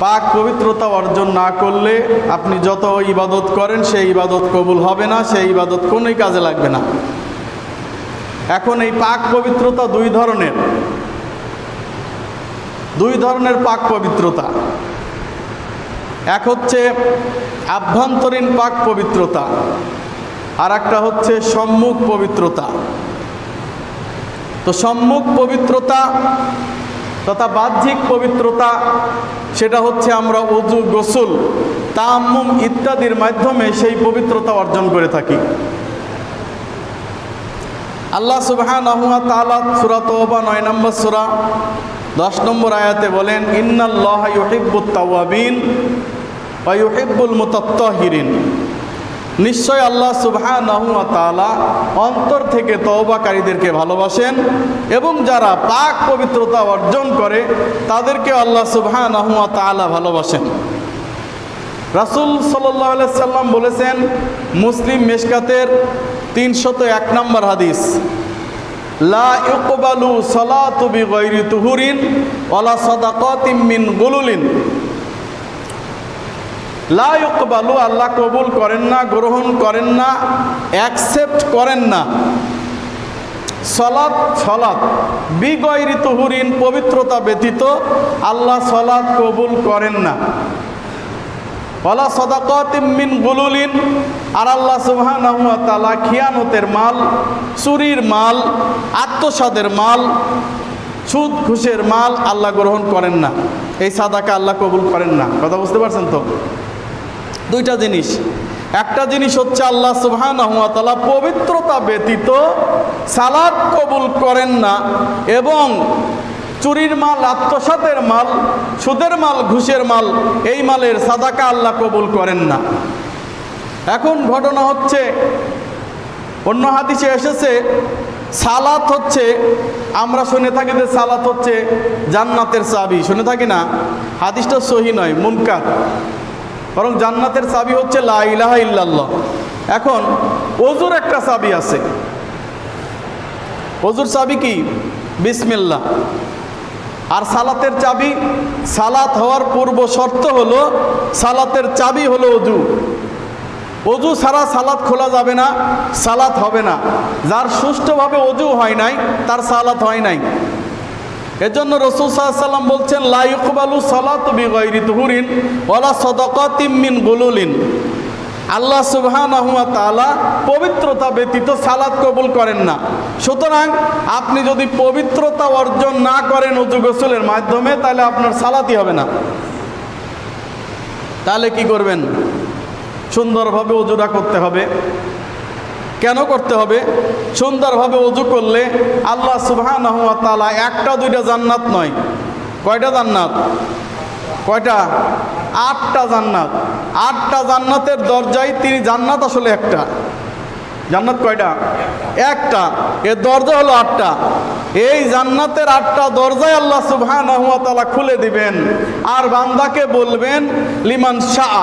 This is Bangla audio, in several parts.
পাক পবিত্রতা অর্জন না করলে আপনি যত ইবাদত করেন, সেই ইবাদত কবুল হবে না, সেই ইবাদত কোনোই কাজে লাগবে না। এখন এই পাক পবিত্রতা দুই ধরনের। দুই ধরনের পাক পবিত্রতা। এক হচ্ছে আভ্যন্তরীণ পাক পবিত্রতা আর একটা হচ্ছে সম্মুখ পবিত্রতা। তো সম্মুখ পবিত্রতা তথা বাহ্যিক পবিত্রতা, সেটা হচ্ছে আমরা অজু, গোসল, তাম্মুম ইত্যাদির মাধ্যমে সেই পবিত্রতা অর্জন করে থাকি। আল্লাহ সুবহানাহু ওয়া তাআলা সূরা তওবা 9 নম্বর সুরা, দশ নম্বর আয়াতে বলেন, ইন্নাল্লাহা ইউহিব্বুত তাওয়াবিন ওয়া ইউহিব্বুল মুতাত্তাহিরিন। নিশ্চয় আল্লাহ তাআলা অন্তর থেকে তওবাকারীদেরকে ভালোবাসেন এবং যারা পাক পবিত্রতা অর্জন করে তাদেরকে আল্লাহ তাআলা ভালোবাসেন। রাসূল সাল্লাম বলেছেন, মুসলিম মেশকাতের তিনশত এক নম্বর হাদিস, লা ইউকবালু সালাতু বিগাইরি তুহুরিন ওয়ালা সাদাকাতিম মিন গুলুলিন। লা ইউকবালু, আল্লাহ কবুল করেন না, গ্রহণ করেন না অ্যাকসেপ্ট করেন না। সলাৎ সলাৎ। বিগয়রি তুহুরিন, পবিত্রতা ব্যতীত আল্লাহ সলাৎ কবুল করেন না। ওলা সদাকতিম মিন গুলুলিন, আর আল্লাহ সুবহানাহু ওয়া তাআলা খিয়ানতের মাল, চুরির মাল, আত্মসাদের মাল, সুদ ঘুষের মাল আল্লাহ গ্রহণ করেন না। এই সাদাকা আল্লাহ কবুল করেন না। কথা বুঝতে পারছেন তো? দুইটা জিনিস। একটা জিনিস হচ্ছে আল্লাহ তাআলা পবিত্রতা ব্যতীত সালাদ কবুল করেন না এবং চুরির মাল, আত্মসাতের মাল, সুদের মাল, ঘুষের মাল, এই মালের সাদাকা আল্লাহ কবুল করেন না। এখন ঘটনা হচ্ছে, অন্য হাদিসে এসেছে, সালাত হচ্ছে, আমরা শুনে থাকি যে সালাত হচ্ছে জান্নাতের চাবি, শুনে থাকি না? হাদিসটা সহি নয়, মুনকার। বরং জান্নাতের চাবি হচ্ছে লা ইল্লাল্লাহ। এখন অজুর একটা চাবি আছে। অজুর চাবি কি? বিসমিল্লাহ। আর সালাতের চাবি, সালাত হওয়ার পূর্ব শর্ত হলো, সালাতের চাবি হলো অজু অজু ছাড়া সালাত খোলা যাবে না, সালাত হবে না। যার সুষ্ঠুভাবে অজু হয় নাই, তার সালাত হয় নাই। এজন্য রসুল সাল্লাম বলছেন লাইকবালু সালাত বিগৈরি তুহুরিন ওলা সদকাতিম মিন গুলুলিন। আল্লাহ সুবহানাহু ওয়া তাআলা পবিত্রতা ব্যতীত সালাত কবুল করেন না। সুতরাং আপনি যদি পবিত্রতা অর্জন না করেন উজু গোসলের মাধ্যমে, তাহলে আপনার সালাতই হবে না। তাহলে কি করবেন? সুন্দরভাবে অজুটা করতে হবে। কেন করতে হবে? সুন্দরভাবে উজু করলে আল্লাহ সুবহান একটা দুইটা জান্নাত নয়। কয়টা জান্নাত? কয়টা? আটটা জান্নাত। আটটা জান্নাতের দরজায় তিনি জান্নাত আসলে একটা। জান্নাত কয়টা? একটা। এর দরজা হলো আটটা। এই জান্নাতের আটটা দরজায় আল্লাহ সুবহানাহু ওয়া খুলে দিবেন। আর বান্দাকে বলবেন, লিমান শাহ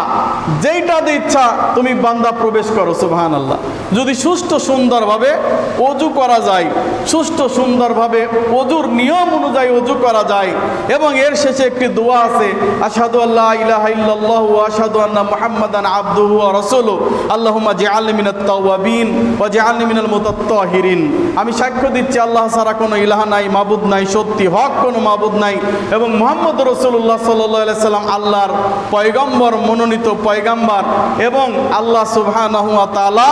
যেইটা ইচ্ছা তুমি বান্দা প্রবেশ করো, সুবহানাল্লাহ। যদি সুষ্ঠু সুন্দরভাবে অজু করা যায়, সুষ্ঠু সুন্দরভাবে অজুর নিয়ম অনুযায়ী অজু করা যায়, এবং এর শেষে একটি দোয়া আছে আসাদু আল্লাহ ইলাহা আশহাদু আন্না মুহাম্মাদান আবদুহু ওয়া রাসূলুহু আল্লাহুম্মা জাআলনি মিনাত তাওয়াবিন ওয়া জাআলনি মিনাল মুতাত্তাহিরিন। আমি সাক্ষ্য দিচ্ছি, আল্লাহ সারা কোনো ইলাহা নাই, মাবুদ নাই, সত্যি হক কোনো মাবুদ নাই। এবং মোহাম্মদ রসুল্লাহ সাল্লাহ সাল্লাম আল্লাহর পয়গম্বর, মনোনীত পয়গাম্বার এবং আল্লাহ তাআলা,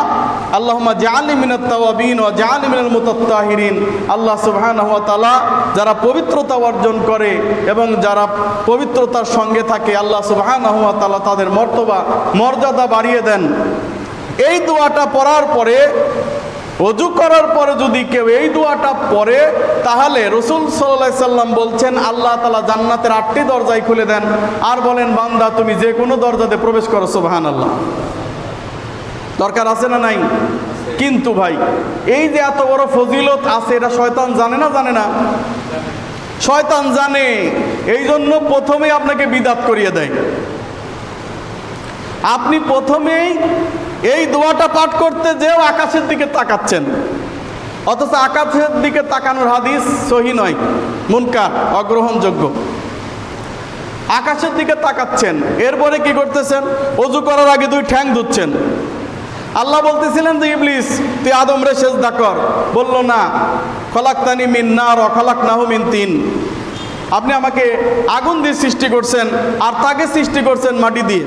আল্লাহুম্মা জাআলনি মিনাত তাওয়াবিন আল্লাহ তাআলা যারা পবিত্রতা অর্জন করে এবং যারা পবিত্রতার সঙ্গে থাকে, আল্লাহ তাআলা তাদের মর্তবা, মর্যাদা বাড়িয়ে দেন। এই দোয়াটা পড়ার পরে অজু করার পরে যদি কেউ এই দোয়াটা পড়ে, তাহলে রসুল সাল্লাহ সাল্লাম বলছেন, আল্লাহ তালা জান্নাতের আটটি দরজায় খুলে দেন। আর বলেন, বান্দা, তুমি যে কোনো দরজাতে প্রবেশ করো সুবাহান আল্লাহ দরকার আছে না নাই? কিন্তু ভাই, এই যে এত বড় ফজিলত আছে, এটা শয়তান জানে না জানে না? শয়তান জানে। এই জন্য প্রথমেই আপনাকে বিদাত করিয়ে দেয়। আপনি প্রথমেই এই দোয়াটা পাঠ করতে যেও আকাশের দিকে তাকাচ্ছেন। অথচ আকাশের দিকে তাকানোর হাদিস সহি নয়, মুনকার, অগ্রহণযোগ্য। আকাশের দিকে তাকাচ্ছেন, এরপরে কি করতেছেন? অজু করার আগে দুই ঠ্যাং ধুচ্ছেন। আল্লাহ বলতেছিলেন যে, ইবলিস, তুই আদমরে সেজদা কর। বলল, না। খলাক্তানি মিন না র খলাক নাহু মিন তিন। আপনি আমাকে আগুন দিয়ে সৃষ্টি করছেন, আর তাকে সৃষ্টি করছেন মাটি দিয়ে।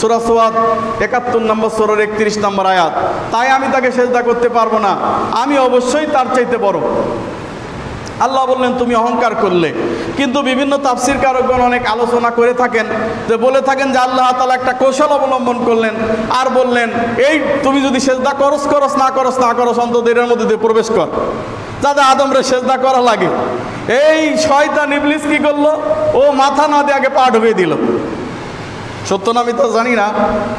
সোরা সোয়াদ, একাত্তর নম্বর সোরের একত্রিশ নম্বর আয়াত। তাই আমি তাকে সেজদা করতে পারব না। আমি অবশ্যই তার চাইতে বড়। আল্লাহ বললেন, তুমি অহংকার করলে। কিন্তু বিভিন্ন তাফসির কারকগণ অনেক আলোচনা করে থাকেন, যে বলে থাকেন যে আল্লাহ তালা একটা কৌশল অবলম্বন করলেন আর বললেন, এই তুমি যদি সেজদা করস করস, না করস না করস, অন্তত মধ্যে দিয়ে প্রবেশ কর। যাতে আদমরে সেজদা করা লাগে। এই শয়তান ইবলিস কি করল? ও মাথা না দিয়ে আগে পা ঢুকিয়ে দিল। সত্য না আমি তো জানি না।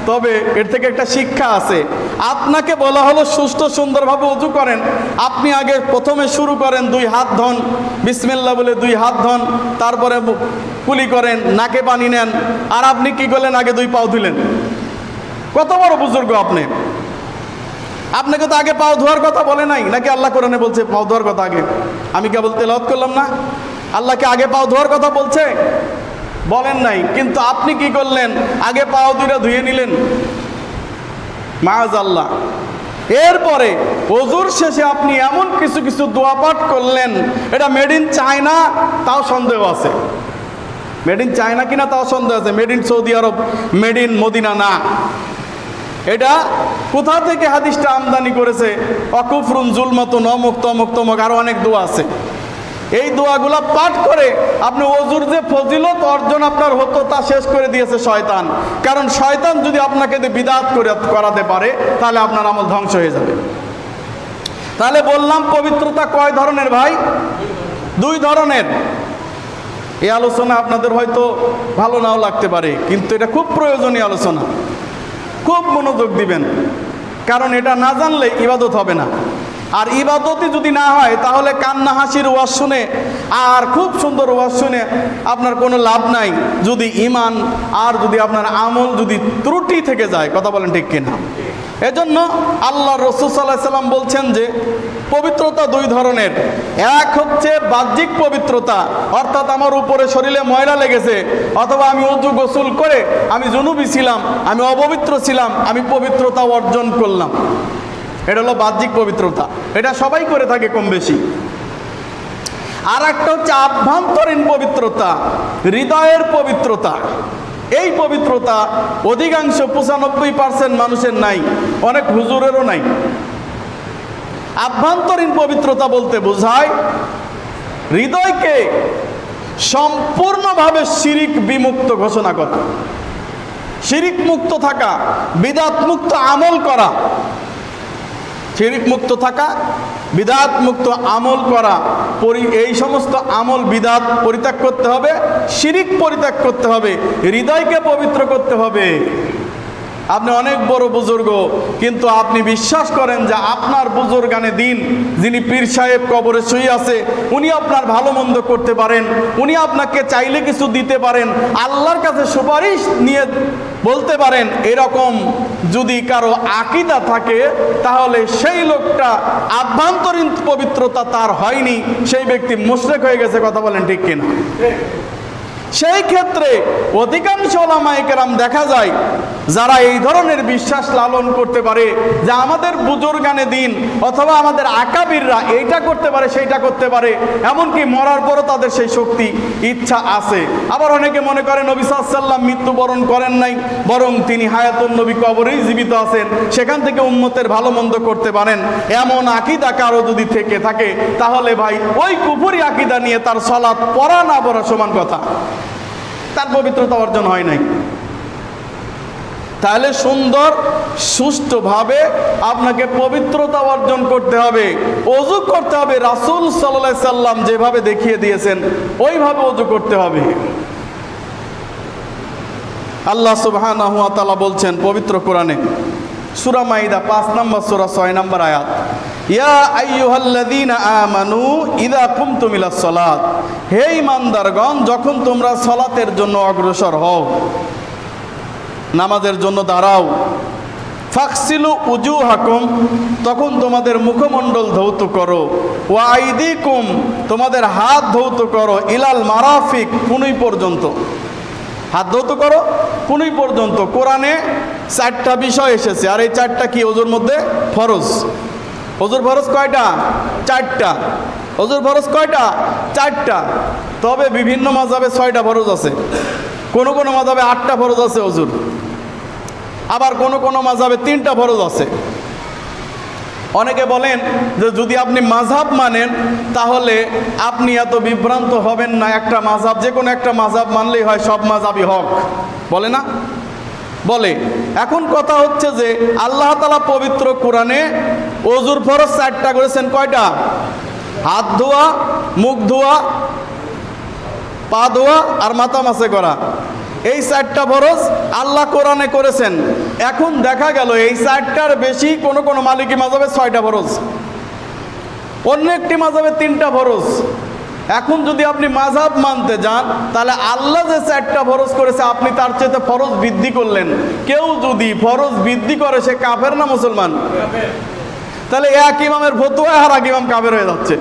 তবে এর থেকে একটা শিক্ষা আছে। আপনাকে বলা হলো সুস্থ সুন্দরভাবে উঁচু করেন। আপনি আগে প্রথমে শুরু করেন দুই হাত ধন বিসমিল্লা বলে দুই হাত ধন, তারপরে কুলি করেন, নাকে পানি নেন, আর আপনি কি করলেন? আগে দুই পাও ধুলেন। কত বড় বুজুর্গ আপনি? আপনাকে তো আগে পাও ধোয়ার কথা বলে নাই? নাকি আল্লাহ কোরআনে বলছে পাও ধোয়ার কথা আগে? আমি কেবল তেলাওয়াত করলাম না। আল্লাহকে আগে পাও ধোয়ার কথা বলছে? বলেন নাই, কিন্তু আপনি কি করলেন? আগে পাও দুইটা ধুয়ে নিলেন। মাজ আল্লাহ এরপরে অজুর শেষে আপনি এমন কিছু কিছু দোয়া পাঠ করলেন, এটা মেড ইন চায়না তাও সন্দেহ আছে। মেড ইন চায়না কিনা তাও সন্দেহ আছে made in Saudi Arab made in Medina না। এটা কোথা থেকে হাদিসটা আমদানি করেছে? অকুফরুন, জুলমতন, অমুক তমুক তমুক আরও অনেক দোয়া আছে। এই দোয়াগুলা পাঠ করে আপনি অজুর যে ফজিলত অর্জন আপনার হতো তা শেষ করে দিয়েছে শয়তান। কারণ শয়তান যদি আপনাকে বিদাত করে করাতে পারে, তাহলে আপনার আমল ধ্বংস হয়ে যাবে। তাহলে বললাম, পবিত্রতা কয় ধরনের ভাই? দুই ধরনের। এই আলোচনা আপনাদের হয়তো ভালো নাও লাগতে পারে, কিন্তু এটা খুব প্রয়োজনীয় আলোচনা। খুব মনোযোগ দিবেন। কারণ এটা না জানলে ইবাদত হবে না। আর ইবাদতই যদি না হয়, তাহলে কান্না হাসির ওয়াজ শুনে আর খুব সুন্দর ওয়াজ শুনে আপনার কোনো লাভ নাই। যদি ইমান আর যদি আপনার আমল যদি ত্রুটি থেকে যায়, কথা বলেন ঠিক কিনা? এজন্য আল্লাহ রসুল সাল্লাহ সাল্লাম বলছেন যে, পবিত্রতা দুই ধরনের। এক হচ্ছে বাহ্যিক পবিত্রতা, অর্থাৎ আমার উপরে শরীরে ময়লা লেগেছে, অথবা আমি উঁচু গোসল করে আমি জুনুবি ছিলাম, আমি অপবিত্র ছিলাম, আমি পবিত্রতা অর্জন করলাম। এটা হলো বাহ্যিক পবিত্রতা। এটা সবাই করে থাকে কম বেশি। আর একটা হচ্ছে আভ্যন্তরীণ পবিত্রতা, হৃদয়ের পবিত্রতা। এই পবিত্রতা অধিকাংশ পঁচানব্বই পার্সেন্ট মানুষের নাই, অনেক হুজুরেরও নাই। আভ্যন্তরীণ পবিত্রতা বলতে বোঝায় হৃদয়কে সম্পূর্ণভাবে শিরিক বিমুক্ত ঘোষণা করা, শিরিক মুক্ত থাকা বিদাত মুক্ত আমল করা। শিরিক মুক্ত থাকা, বিদাত মুক্ত আমল করা, পরি, এই সমস্ত আমল বিদাত পরিত্যাগ করতে হবে, শিরিক পরিত্যাগ করতে হবে, হৃদয়কে পবিত্র করতে হবে। আপনি অনেক বড় বুজুর্গ, কিন্তু আপনি বিশ্বাস করেন যে আপনার বুজুর্গানে দিন, যিনি পীর সাহেব কবরে শুয়ে আছে, উনি আপনার ভালো মন্দ করতে পারেন, উনি আপনাকে চাইলে কিছু দিতে পারেন, আল্লাহর কাছে সুপারিশ নিয়ে বলতে পারেন, এরকম যদি কারও আকিদা থাকে, তাহলে সেই লোকটা আভ্যন্তরীণ পবিত্রতা তার হয়নি, সেই ব্যক্তি মুশরেক হয়ে গেছে, কথা বলেন ঠিক কিনা? সেই ক্ষেত্রে অধিকাংশ ওলামাইকেরাম দেখা যায়, যারা এই ধরনের বিশ্বাস লালন করতে পারে, যে আমাদের বুজুর্গানে দিন অথবা আমাদের আকাবিররা এইটা করতে পারে, সেইটা করতে পারে, এমনকি মরার পরও তাদের সেই শক্তি, ইচ্ছা আছে। আবার অনেকে মনে করে নবী সাল্লাম মৃত্যুবরণ করেন নাই, বরং তিনি হায়াতুন নবী কবরেই জীবিত আছেন, সেখান থেকে উন্মতের ভালো মন্দ করতে পারেন। এমন আকিদা কারও যদি থেকে থাকে, তাহলে ভাই, ওই কুপুরি আকিদা নিয়ে তার সলাৎ পড়া না পড়া সমান কথা। তার পবিত্রতা অর্জন হয় নাই। তাহলে সুন্দর, সুষ্ঠুভাবে আপনাকে পবিত্রতা অর্জন করতে হবে। অজু করতে হবে। রাসুল সাল্লাহ সাল্লাম যেভাবে দেখিয়ে দিয়েছেন, ওইভাবে অজু করতে হবে। আল্লাহ তাআলা বলছেন পবিত্র কোরআনে, সূরা মাইদা 5 নম্বর সূরা 6 নম্বর আয়াত। ইয়া আইয়ুহাল্লাযীনা আমানু ইযা কুমতুম ইলাস সালাত। হে ঈমানদারগণ, যখন তোমরা সালাতের জন্য অগ্রসর হও, নামাজের জন্য দাঁড়াও ফাকসিলু উজু হাকুম তখন তোমাদের মুখমণ্ডল ধৌত করো ও আইদিকুম, তোমাদের হাত ধৌত করো, ইলাল মারাফিক কুনুই পর্যন্ত। হাত ধৌত করো কোনই পর্যন্ত। কোরআনে চারটা বিষয় এসেছে, আর এই চারটা কি ওজোর মধ্যে? ফরজ। ওজুর ফরজ কয়টা? চারটা। হজুর ফরজ কয়টা? চারটা। তবে বিভিন্ন মাজাবে ছয়টা ফরজ আছে। কোনো কোনো মাজাবে আটটা ফরজ আছে ওজুর আবার কোনো কোনো মাজাবে তিনটা ফরজ আছে। অনেকে বলেন যে যদি আপনি মাঝাব মানেন, তাহলে আপনি এত বিভ্রান্ত হবেন না, একটা মাঝাব যে কোনো একটা মাঝাব মানলেই হয়, সব মাঝাবই হক। বলে না? বলে, এখন কথা হচ্ছে যে আল্লাহ তালা পবিত্র কোরআনে অজুর ফরজ চারটা করেছেন, কয়টা? হাত ধোয়া, মুখ ধোয়া, পা ধোয়া আর মাথা মাসে করা। এই চারটা ফরজ আল্লাহ কোরআনে করেছেন। এখন দেখা গেল এই চারটার বেশি কোনো কোনো মালিকি মাজাবে ছয়টা ফরজ। অন্য একটি মাজাবে তিনটা ফরজ। এখন যদি আপনি মাঝাব মানতে যান তাহলে আল্লাহ যে চারটা ফরজ করেছে আপনি তার চেয়ে ফরজ বৃদ্ধি করলেন। কেউ যদি ফরজ বৃদ্ধি করে সে কাফের না মুসলমান? তাহলে এক ইমামের ফতুয়া আর এক ইমাম কাফের হয়ে যাচ্ছে।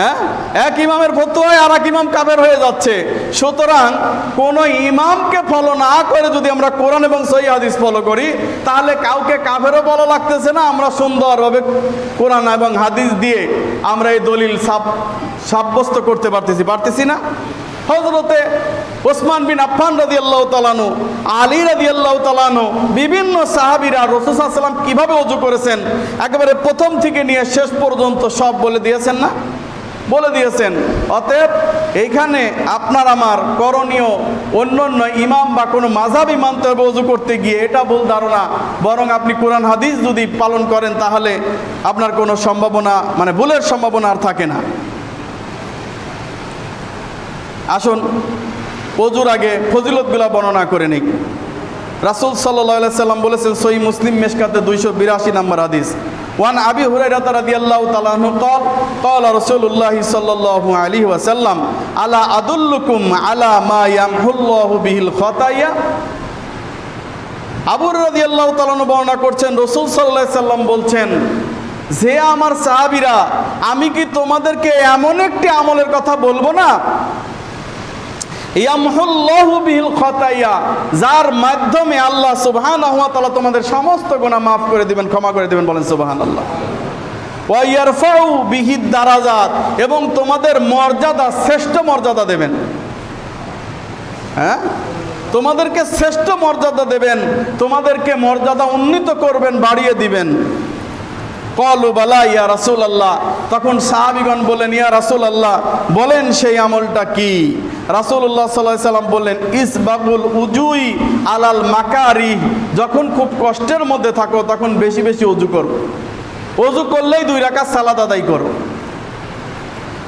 হ্যাঁ? এক ইমামের ফতুয়ায় আর এক ইমাম কাফের হয়ে যাচ্ছে। সুতরাং কোন ইমামকে ফলো না করে যদি আমরা কোরআন এবং সহি হাদিস ফলো করি, তাহলে কাউকে কাফেরও বলা লাগতেছে না, আমরা সুন্দরভাবে কোরআন এবং হাদিস দিয়ে আমরা এই দলিল সাব সাব্যস্ত করতে পারতেছি পারতেছি না? হজরতে ওসমান বিন আফফান রাজি আল্লাহ তালানু আলী রাজি আল্লাহ তালানু বিভিন্ন সাহাবিরা রসুসাল্লাম কীভাবে অজু করেছেন, একেবারে প্রথম থেকে নিয়ে শেষ পর্যন্ত সব বলে দিয়েছেন না? বলে দিয়েছেন, অতএব এইখানে আপনার আমার করণীয় অন্য অন্য ইমাম বা কোনো মাঝাবি মানতে হবে অজু করতে গিয়ে এটা ভুল ধারণা, বরং আপনি কোরআন হাদিস যদি পালন করেন তাহলে আপনার কোনো সম্ভাবনা মানে ভুলের সম্ভাবনা আর থাকে না। আসুন অজুর আগে ফজিলতগুলা বর্ণনা করে নিই। রাসুল সাল্লাহ সাল্লাম বলেছেন সই মুসলিম মেশকাতে দুইশো বিরাশি নম্বর হাদিস। ওয়ান আবি হুরাইরাতা রাদিয়াল্লাহু তাআলা আনহু قال قال رسول الله صلى الله عليه وسلم আলা আদুল্লুকুম আলা মা ইয়ামহুল্লাহু বিহিল খতায়া আবু রাদিয়াল্লাহু তাআলা বর্ণনা করছেন রাসূল সাল্লাল্লাহু আলাইহি সাল্লাম বলছেন যে আমার সাহাবীরা আমি কি তোমাদেরকে এমন একটি আমলের কথা বলবো না ইয়ামহুল্লাহু বিহিল খতায়া যার মাধ্যমে আল্লাহ তাআলা তোমাদের সমস্ত গুনাহ মাফ করে দিবেন, ক্ষমা করে দিবেন, বলেন সুবহান আল্লাহ দারাজাত, এবং তোমাদের মর্যাদা, শ্রেষ্ঠ মর্যাদা দেবেন। হ্যাঁ? তোমাদেরকে শ্রেষ্ঠ মর্যাদা দেবেন, তোমাদেরকে মর্যাদা উন্নীত করবেন, বাড়িয়ে দিবেন। কলু বালা, ইয়া রাসুল আল্লাহ তখন সাহাবিগণ বলেন ইয়া রাসুল আল্লাহ বলেন সেই আমলটা কি? রাসুল্লাহ সাল্লাহ সাল্লাম বললেন, ইসবাগুল উজুই আলাল মাকারি। যখন খুব কষ্টের মধ্যে থাকো, তখন বেশি বেশি উজু করো। অজু করলেই দুই রাকাত সালাদ আদায় করো।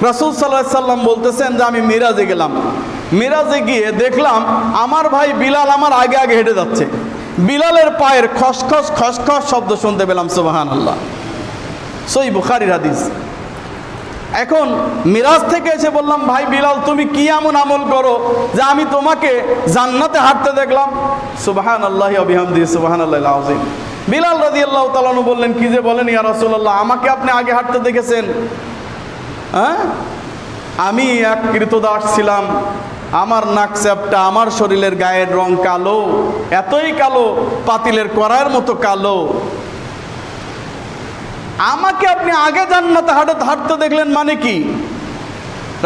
রাসুল সাল্লাহ সাল্লাম বলতেছেন যে, আমি মিরাজে গেলাম। মিরাজে গিয়ে দেখলাম, আমার ভাই বিলাল আমার আগে আগে হেঁটে যাচ্ছে। বিলালের পায়ের খসখস খসখস শব্দ শুনতে পেলাম সুবাহান আল্লাহ সই বুখারির হাদিস। এখন মিরাজ থেকে এসে বললাম, ভাই বিলাল, তুমি কি এমন আমল করো যে আমি তোমাকে জান্নাতে হাঁটতে দেখলাম? সুবাহান আল্লাহ অবিহামদি সুবাহান আল্লাহ আজিম বিলাল রাজি আল্লাহ তালানু বললেন, কি যে বলেন ইয়া রাসুল্লাহ আমাকে আপনি আগে হাঁটতে দেখেছেন? হ্যাঁ? আমি এক কৃতদাস ছিলাম। আমার নাক চ্যাপটা, আমার শরীরের গায়ের রং কালো, এতই কালো, পাতিলের করার মতো কালো। আমাকে আপনি আগে জান্নাতে হাঁটতে হাঁটতে দেখলেন মানে কি?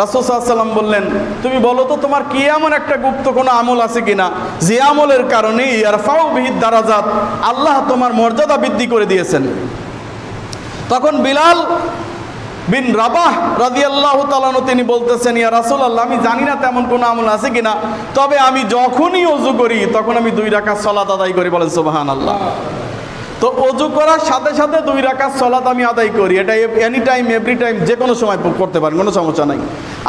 রাসুসাল্লাম বললেন, তুমি বলো তো তোমার কি এমন একটা গুপ্ত কোনো আমল আছে কিনা? যে আমলের কারণে ইয়ারফাও বিহিত দারাজাত, আল্লাহ তোমার মর্যাদা বৃদ্ধি করে দিয়েছেন। তখন বিলাল বিন রাবাহ রাজি আল্লাহ তিনি বলতেছেন, ইয়া রাসুল আল্লাহ আমি জানি না তেমন কোনো আমল আছে কিনা, তবে আমি যখনই অজু করি, তখন আমি দুই রাখা সলাত আদায় করি। বলেন সোবাহান আল্লাহ তো অজু করার সাথে সাথে দুই রাকাত সলাত আমি আদায় করি। এটা এনি টাইম এভরি টাইম যে কোনো সময় করতে পারেন, কোনো সমস্যা নাই।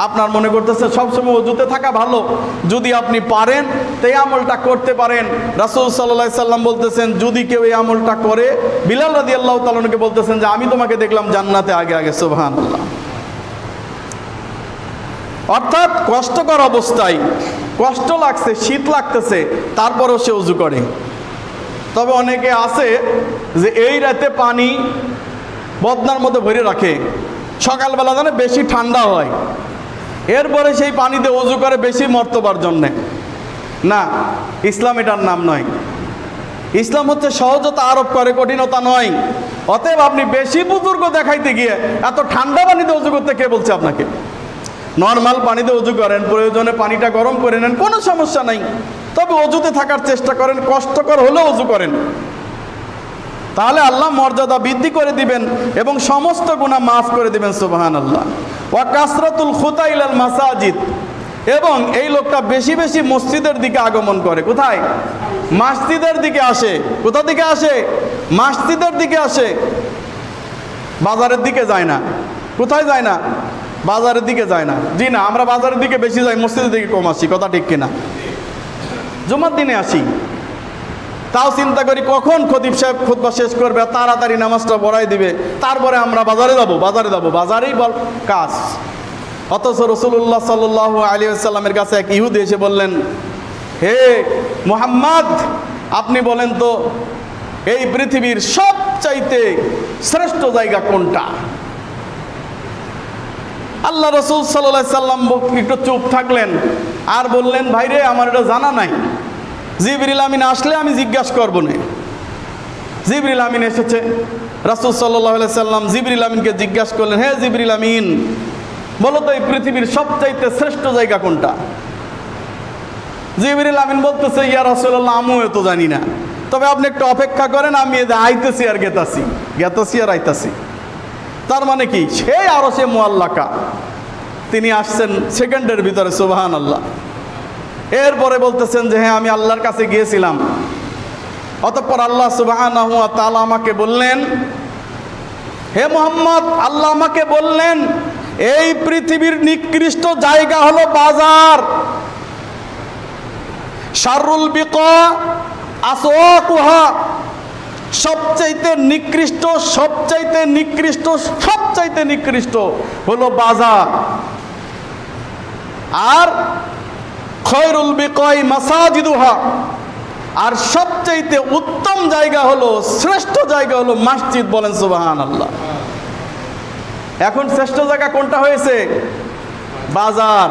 আপনার মনে করতেছে সবসময় অজুতে থাকা ভালো। যদি আপনি পারেন, তো এই আমলটা করতে পারেন। রাসুল সাল্লাহ সাল্লাম বলতেছেন, যদি কেউ এই আমলটা করে, বিলাল রাদি আল্লাহ তালনকে বলতেছেন যে, আমি তোমাকে দেখলাম জান্নাতে আগে আগে আল্লাহ অর্থাৎ কষ্টকর অবস্থায়, কষ্ট লাগছে, শীত লাগতেছে, তারপরও সে উজু করে। তবে অনেকে আছে যে এই রাতে পানি বদনার মধ্যে ভরে রাখে। সকালবেলা যেন বেশি ঠান্ডা হয়। এরপরে সেই পানিতে অজু করে বেশি মর্তবার জন্যে। না, ইসলাম এটার নাম নয়। ইসলাম হচ্ছে সহজতা আরোপ করে, কঠিনতা নয়। অতএব আপনি বেশি বুজুর্গ দেখাইতে গিয়ে এত ঠান্ডা পানিতে অজু করতে কে বলছে আপনাকে? নর্মাল পানিতে অজু করেন, প্রয়োজনে পানিটা গরম করে নেন, কোনো সমস্যা নাই। তবে অজুতে থাকার চেষ্টা করেন, কষ্টকর হলেও অজু করেন। তাহলে আল্লাহ মর্যাদা বৃদ্ধি করে দিবেন এবং সমস্ত গুণা মাফ করে দিবেন সুবাহান আল্লাহ ওয়া কাসরাতুল খুতাইলাল মাসাজিদ। এবং এই লোকটা বেশি বেশি মসজিদের দিকে আগমন করে। কোথায়? মাসজিদের দিকে আসে। কোথা দিকে আসে? মাসজিদের দিকে আসে। বাজারের দিকে যায় না। কোথায় যায় না? বাজারের দিকে যায় না। জি না, আমরা বাজারের দিকে বেশি যাই, মসজিদের দিকে কম আসি, কথা ঠিক কিনা? জুমার দিনে আসি। তাও চিন্তা করি কখন খতিব সাহেব খুতবা শেষ করবে, তাড়াতাড়ি নামাজটা বড়াই দিবে। তারপরে আমরা বাজারে যাব বাজারে যাব। বাজারেই বল, কাজ। অথচ রসুল্লাহ সাল্লাহ আলী সাল্লামের কাছে এক ইহুদি এসে বললেন, হে মোহাম্মদ, আপনি বলেন তো, এই পৃথিবীর সবচাইতে শ্রেষ্ঠ জায়গা কোনটা? আল্লাহ রসুল সাল্লাহ সাল্লাম একটু চুপ থাকলেন। আর বললেন ভাইরে আমার এটা জানা নাই। জিবরিল আমিন আসলে আমি জিজ্ঞাসা করব না। জিবরিল আমিন এসেছে। রাসুল সাল্লাহ সাল্লাম জিবরিল আমিনকে জিজ্ঞাসা করলেন, হে জিবরিল আমিন, বলো তো এই পৃথিবীর সবচাইতে শ্রেষ্ঠ জায়গা কোনটা? জিবরিল আমিন বলতেছে, ইয়া রাসুল্লাহ আমিও তো জানি না। তবে আপনি একটু অপেক্ষা করেন, আমি আইতেছি আর গেতাছি গেতাছি আর আইতাছি। তার মানে কি? সে আরও সে মোয়াল্লাকা তিনি আসছেন সেকেন্ডের ভিতরে সুবাহান আল্লাহ এরপরে বলতেছেন যে হ্যাঁ আমি আল্লাহর কাছে গিয়েছিলাম। অতঃপর আল্লাহ সুবাহ তালা আমাকে বললেন, হে মোহাম্মদ, আল্লাহ আমাকে বললেন, এই পৃথিবীর নিকৃষ্ট জায়গা হলো বাজার। শারুল বিক আসোয়াকুহা সবচাইতে নিকৃষ্ট সবচাইতে নিকৃষ্ট সবচাইতে নিকৃষ্ট হলো বাজার। আর খয়রুল বিকয় মাসাজিদুহা। আর সবচাইতে উত্তম জায়গা হলো, শ্রেষ্ঠ জায়গা হলো মসজিদ বলেন সুবাহান আল্লাহ এখন শ্রেষ্ঠ জায়গা কোনটা হয়েছে? বাজার।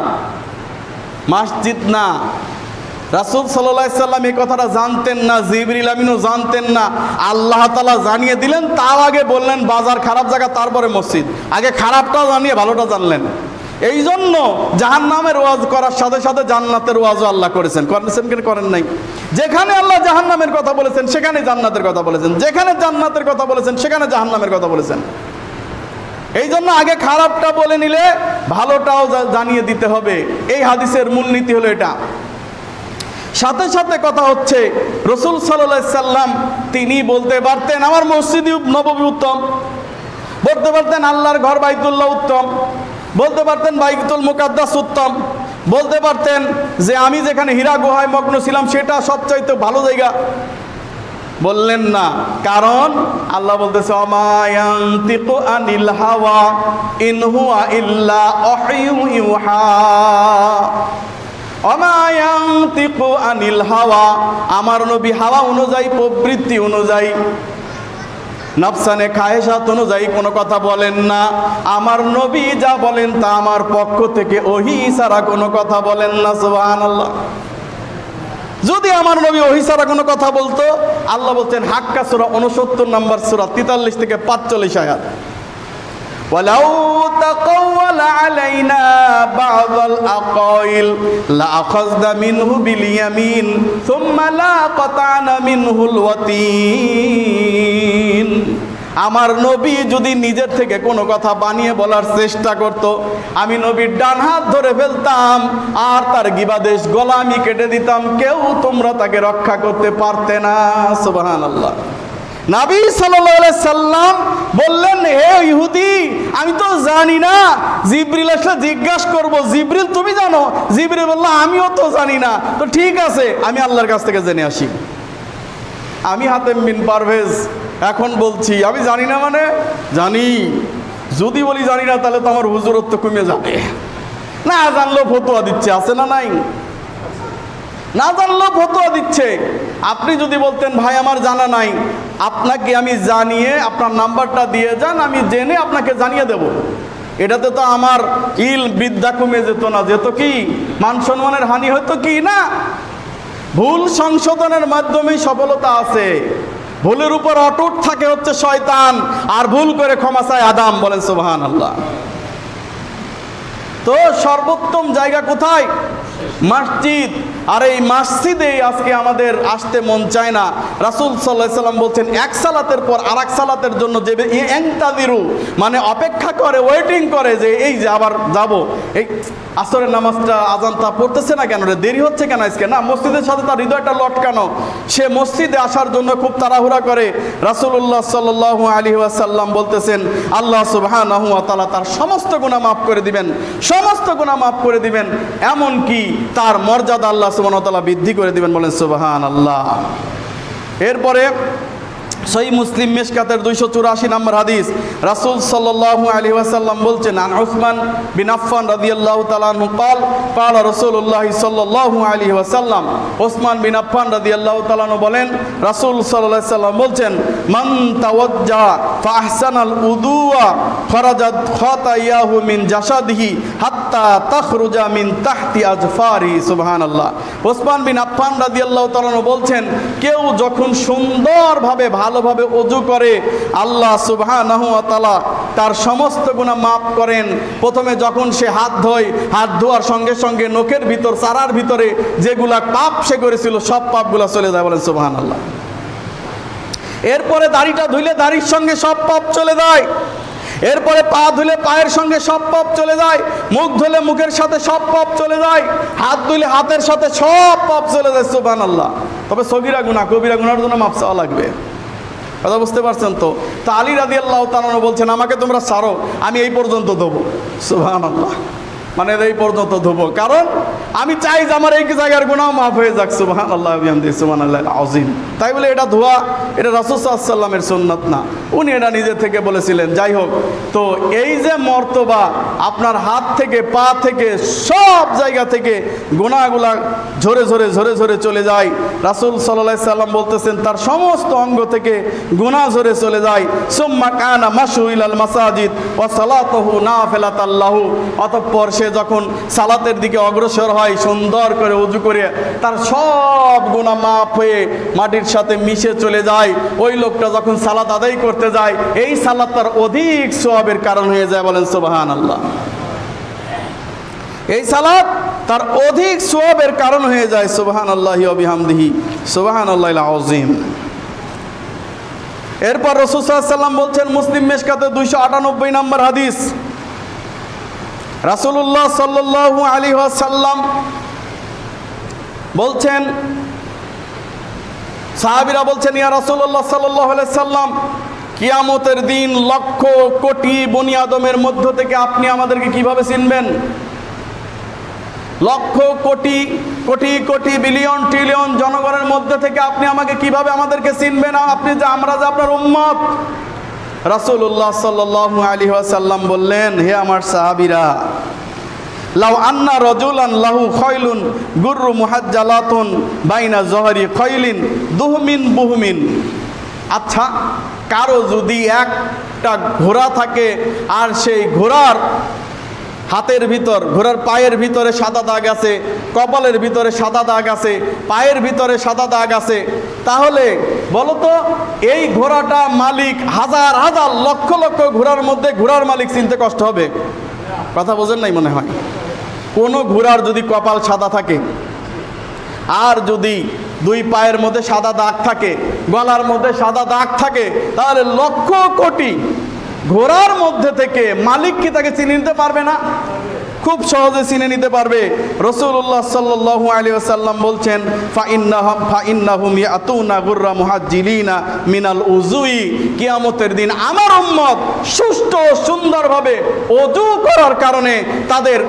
মসজিদ না। রাসুল সাল্লাহ সাল্লাম এই কথাটা জানতেন না, জিবরিল আমিনও জানতেন না। আল্লাহ তালা জানিয়ে দিলেন, তার আগে বললেন, বাজার খারাপ জায়গা, তারপরে মসজিদ। আগে খারাপটা জানিয়ে, ভালোটা জানলেন। এই জন্য জাহান নামের ওয়াজ করার সাথে সাথে জান্নাতের ওয়াজও আল্লাহ করেছেন। করেছেন কি করেন নাই? যেখানে আল্লাহ জাহান নামের কথা বলেছেন, সেখানে জান্নাতের কথা বলেছেন। যেখানে জান্নাতের কথা বলেছেন, সেখানে জাহান নামের কথা বলেছেন। এই জন্য আগে খারাপটা বলে নিলে, ভালোটাও জানিয়ে দিতে হবে। এই হাদিসের মূলনীতি হলো এটা। সাথে সাথে কথা হচ্ছে, রসুল সাল্লাম তিনি বলতে পারতেন, আমার মসজিদ নববী উত্তম। বলতে পারতেন, আল্লাহর ঘর বাইতুল্লাহ উত্তম। বলতে পারতেন, বাইতুল মুকাদ্দাস উত্তম। বলতে পারতেন যে, আমি যেখানে হীরা গুহায় মগ্ন ছিলাম, সেটা সবচাইতে ভালো জায়গা। বললেন না, কারণ আল্লাহ বলতেছে আনিল হাওয়া ইনহুয়া ইল্লা অহিউ আনিল হাওয়া, আমার নবী হাওয়া অনুযায়ী, প্রবৃত্তি অনুযায়ী। নফসানে খায়েসাত অনুযায়ী কোনো কথা বলেন না। আমার নবী যা বলেন তা আমার পক্ষ থেকে ওহি ছাড়া কোনো কথা বলেন না সুবাহান আল্লাহ যদি আমার নবী ওহি ছাড়া কোনো কথা বলতো, আল্লাহ বলছেন হাক্কা সুরা উনসত্তর নম্বর সুরা তেতাল্লিশ থেকে পাঁচচল্লিশ আয়াত। ولو تقول علينا بعض الأقايل لأخذنا منه باليمين ثم لا قطعنا منه الوتين আমার নবী যদি নিজের থেকে কোনো কথা বানিয়ে বলার চেষ্টা করত আমি নবীর ডান হাত ধরে ফেলতাম আর তার গিবাদেশ গলা আমি কেটে দিতাম কেউ তোমরা তাকে রক্ষা করতে পারতে না সুবাহান আল্লাহ নাবি সাল্লাম বললেন, হে ইহুদি, আমি তো জানি না। জিব্রিল আসলে জিজ্ঞাসা করব, জিব্রিল, তুমি জানো? জিব্রিল বলল, আমিও তো জানি না। তো ঠিক আছে, আমি আল্লাহর কাছ থেকে জেনে আসি। আমি হাতেম বিন পারভেজ এখন বলছি, আমি জানি না মানে? জানি। যদি বলি জানি না, তাহলে তো আমার হুজুরত্ব কমে যাবে। না, জানলেও ফতোয়া দিচ্ছে, আছে না নাই? না জানলেও ফতোয়া দিচ্ছে। আপনি যদি বলতেন, ভাই, আমার জানা নাই। আপনাকে আমি জানিয়ে আপনার নাম্বারটা দিয়ে যান, আমি জেনে আপনাকে জানিয়ে দেব। এটাতে তো আমার ইল বিদ্যা কমে যেত না। যেত কি? মান সম্মানের হানি হতো কি না? ভুল সংশোধনের মাধ্যমেই সফলতা আছে। ভুলের উপর অটুট থাকে হচ্ছে শয়তান, আর ভুল করে ক্ষমা চায় আদাম বলেন সুবহান আল্লাহ তো সর্বোত্তম জায়গা কোথায়? মসজিদ। আর এই মসজিদে আজকে আমাদের আসতে মন চায় না। রাসুল সাল্লাহ সাল্লাম বলছেন, এক সালাতের পর আর এক সালাতের জন্য যে এংতাদিরু মানে অপেক্ষা করে ওয়েটিং করে যে এই যে আবার যাব। এই আসরের নামাজটা আজানটা পড়তেছে না কেন রে? দেরি হচ্ছে কেন আজকে? না, মসজিদের সাথে তার হৃদয়টা লটকানো। সে মসজিদে আসার জন্য খুব তাড়াহুড়া করে। রাসুল্লাহ সাল্লাহ আলী ওয়াসাল্লাম বলতেছেন, আল্লাহ তালা তার সমস্ত গুণা মাফ করে দিবেন। সমস্ত গুণা মাফ করে দিবেন। এমন কি তার মর্যাদা আল্লাহ সুবাহতাল্লাহ বৃদ্ধি করে দিবেন বলেন সুবাহান আল্লাহ এরপরে সহি মুসলিম মেশকাতের দুইশো চুরাশি নম্বর হাদিস। রাসুল সাল্লাহ আলী ওয়াসাল্লাম বলছেন, আন উসমান বিন আফান রাজিয়াল্লাহ তালানহু পাল পাল রসুল্লাহ সাল্লাহ আলী ওয়াসাল্লাম। ওসমান বিন আফান রাজিয়াল্লাহ তালানু বলেন, রাসুল সাল্লাহ সাল্লাম বলছেন, মান তাওয়াজ্জা ফাহসান আল উদুয়া ফরাজাত খতাইয়াহু মিন জাসাদিহি হাত্তা তাখরুজা মিন তাহতি আজফারি। সুবহানাল্লাহ। ওসমান বিন আফান রাজিয়াল্লাহ তালানু বলছেন, কেউ যখন সুন্দরভাবে ভালো ভালোভাবে অজু করে, আল্লাহ তাআলা তার সমস্ত গুনাহ মাফ করেন। প্রথমে যখন সে হাত ধোয়, হাত ধোয়ার সঙ্গে সঙ্গে নখের ভিতর, চারার ভিতরে যেগুলা পাপ সে করেছিল, সব পাপগুলা চলে যায়, বলেন সুবহানাল্লাহ। এরপরে দাড়িটা ধুইলে দাড়ির সঙ্গে সব পাপ চলে যায়। এরপরে পা ধুলে পায়ের সঙ্গে সব পাপ চলে যায়। মুখ ধুলে মুখের সাথে সব পাপ চলে যায়। হাত ধুলে হাতের সাথে সব পাপ চলে যায় সুবান আল্লাহ তবে সগিরা গুণা কবিরা গুনার জন্য মাপ চাওয়া লাগবে। কথা বুঝতে পারছেন তো? তা আলী রাদি আল্লাহ তালানো বলছেন, আমাকে তোমরা সারো আমি এই পর্যন্ত দেবো। সুহান আল্লাহ মানে এই পর্যন্ত ধোবো। কারণ আমি চাই যে আমার এই জায়গার গুণাও মাফ হয়ে যাক সুবাহান আল্লাহ সুবান আল্লাহ আজিম তাই বলে এটা ধোয়া, এটা রাসুসাল্লামের সুন্নাত না। উনি এটা নিজে থেকে বলেছিলেন, যাই হোক, তো এই যে মর্তবা আপনার হাত থেকে, পা থেকে, সব জায়গা থেকে গুণাগুলা ঝরে ঝরে ঝরে ঝরে চলে যায়। রাসুল সাল্লাহ সাল্লাম বলতেছেন, তার সমস্ত অঙ্গ থেকে গুণা ঝরে চলে যায়। সুম্মা কানা মাসু ইলাল মাসাজিদ ও সালাতহু না ফেলাত আল্লাহু অতঃপর সে যখন সালাতের দিকে অগ্রসর হয়, সুন্দর করে উজু করে তার সব গুণা মাফ হয়ে মাটির সাথে মিশে চলে যায়। ওই লোকটা যখন সালাত আদায় করতে যায়, এই সালাত তার অধিক সোয়াবের কারণ হয়ে যায় বলেন সোবাহান আল্লাহ এই সালাত তার অধিক সোয়াবের কারণ হয়ে যায় সোবাহান আল্লাহ অবিহামদিহি সোবাহান আল্লাহ আজিম এরপর রসুসাল্লাম বলছেন, মুসলিম মেশকাতে দুইশো আটানব্বই নম্বর হাদিস। রাসুল্লাহ সাল্লু আলী সাল্লাম বলছেন, সাহাবিরা বলছেন, ইয়া রাসুল্লাহ সাল্লাহ সাল্লাম কিয়ামতের দিন লক্ষ কোটি বনি আদমের মধ্য থেকে আপনি আমাদেরকে কীভাবে চিনবেন? লক্ষ কোটি কোটি কোটি, বিলিয়ন, ট্রিলিয়ন জনগণের মধ্যে থেকে আপনি আমাকে কীভাবে আমাদেরকে চিনবেন? আপনি যে, আমরা যে আপনার উম্মত। রাসুল্লাহ সাল্লাহ আলী সাল্লাম বললেন, হে আমার সাহাবিরা, লাউ আন্না রজুলান লাহু খয়লুন গুরু মুহাজ্জালাতুন বাইনা জহরি খয়লিন দুহমিন বুহমিন। আচ্ছা কারও যদি একটা ঘোড়া থাকে আর সেই ঘোড়ার হাতের ভিতর, ঘোড়ার পায়ের ভিতরে সাদা দাগ আছে, কপালের ভিতরে সাদা দাগ আছে, পায়ের ভিতরে সাদা দাগ আছে তাহলে বলতো, এই ঘোড়াটা মালিক হাজার হাজার লক্ষ লক্ষ ঘোড়ার মধ্যে ঘোড়ার মালিক চিনতে কষ্ট হবে। কথা বোঝেন নাই মনে হয়? কোনো ঘোড়ার যদি কপাল সাদা থাকে, আর যদি দুই পায়ের মধ্যে সাদা দাগ থাকে, গলার মধ্যে সাদা দাগ থাকে, তাহলে লক্ষ কোটি ঘোড়ার মধ্যে থেকে মালিক কি তাকে চিনে নিতে পারবে না? খুব সহজে চিনে নিতে পারবে। রসুল্লাহ সাল্লু আলী আসাল্লাম বলছেন মিনাল উজুই কিয়ামতের দিন আমার উম্মত সুস্থ সুন্দরভাবে অজু করার কারণে তাদের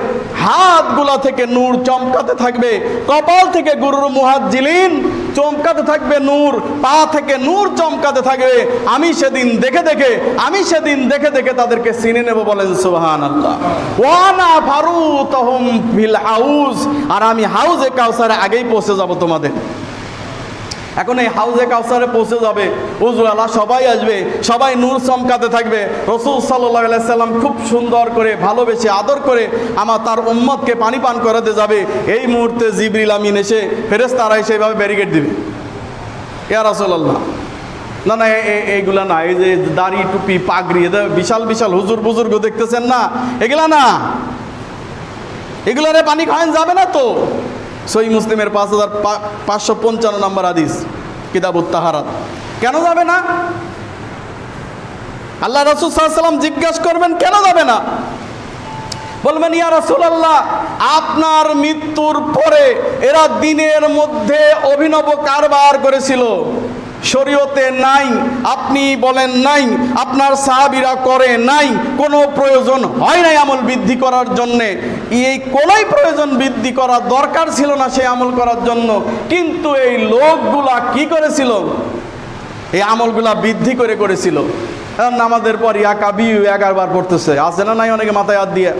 হাতগুলা থেকে নূর চমকাতে থাকবে। কপাল থেকে গুরুর মুহাজ্জিলিন চমকাতে থাকবে নূর, পা থেকে নূর চমকাতে থাকবে। আমি সেদিন দেখে দেখে, আমি সেদিন দেখে দেখে তাদেরকে চিনে নেব বলেন সুহান আল্লাহ হাউস আর আমি হাউজে কাউসারে আগেই পৌঁছে যাব তোমাদের। এখন এই হাউজে কাউসারে পৌঁছে যাবে। উজওয়ালা সবাই আসবে, সবাই নূর চমকাতে থাকবে। রসুল সাল্লাহ সাল্লাম খুব সুন্দর করে, ভালোবেসে, আদর করে আমার তার উম্মতকে পানি পান করাতে যাবে। এই মুহূর্তে জিবরিল আমিন এসে ফেরেস তারা এসে সেইভাবে ব্যারিকেড দিবে। ইয়া রাসূলুল্লাহ। না না এইগুলা না, এই যে দাড়ি, টুপি, পাগড়ি, এদের বিশাল বিশাল হুজুর বুজুর্গ দেখতেছেন না? এগুলা না। এগুলারে পানি খাওয়ান যাবে না তো? সই মুসলিমের পাঁচ হাজার পাঁচশো পঞ্চান্ন নম্বর আদিস কিতাবুত তাহারাত। কেন যাবে না? আল্লাহ রসুল সাল্লাম জিজ্ঞাসা করবেন, কেন যাবে না? বলবেন, ইয়া রসুল আল্লাহ আপনার মৃত্যুর পরে এরা দিনের মধ্যে অভিনব কারবার করেছিল। শরীয়তে নাই, আপনি বলেন নাই, আপনার সাহাবিরা করে নাই, কোনো প্রয়োজন হয় নাই আমল বৃদ্ধি করার জন্যে। এই কোনোই প্রয়োজন বৃদ্ধি করা দরকার ছিল না সেই আমল করার জন্য। কিন্তু এই লোকগুলা কি করেছিল? এই আমলগুলা বৃদ্ধি করে করেছিল। নামাজের পর, ইয়া কাবি এগারো বার পড়তেছে। আছে না নাই অনেকে মাথায় হাত দিয়ে?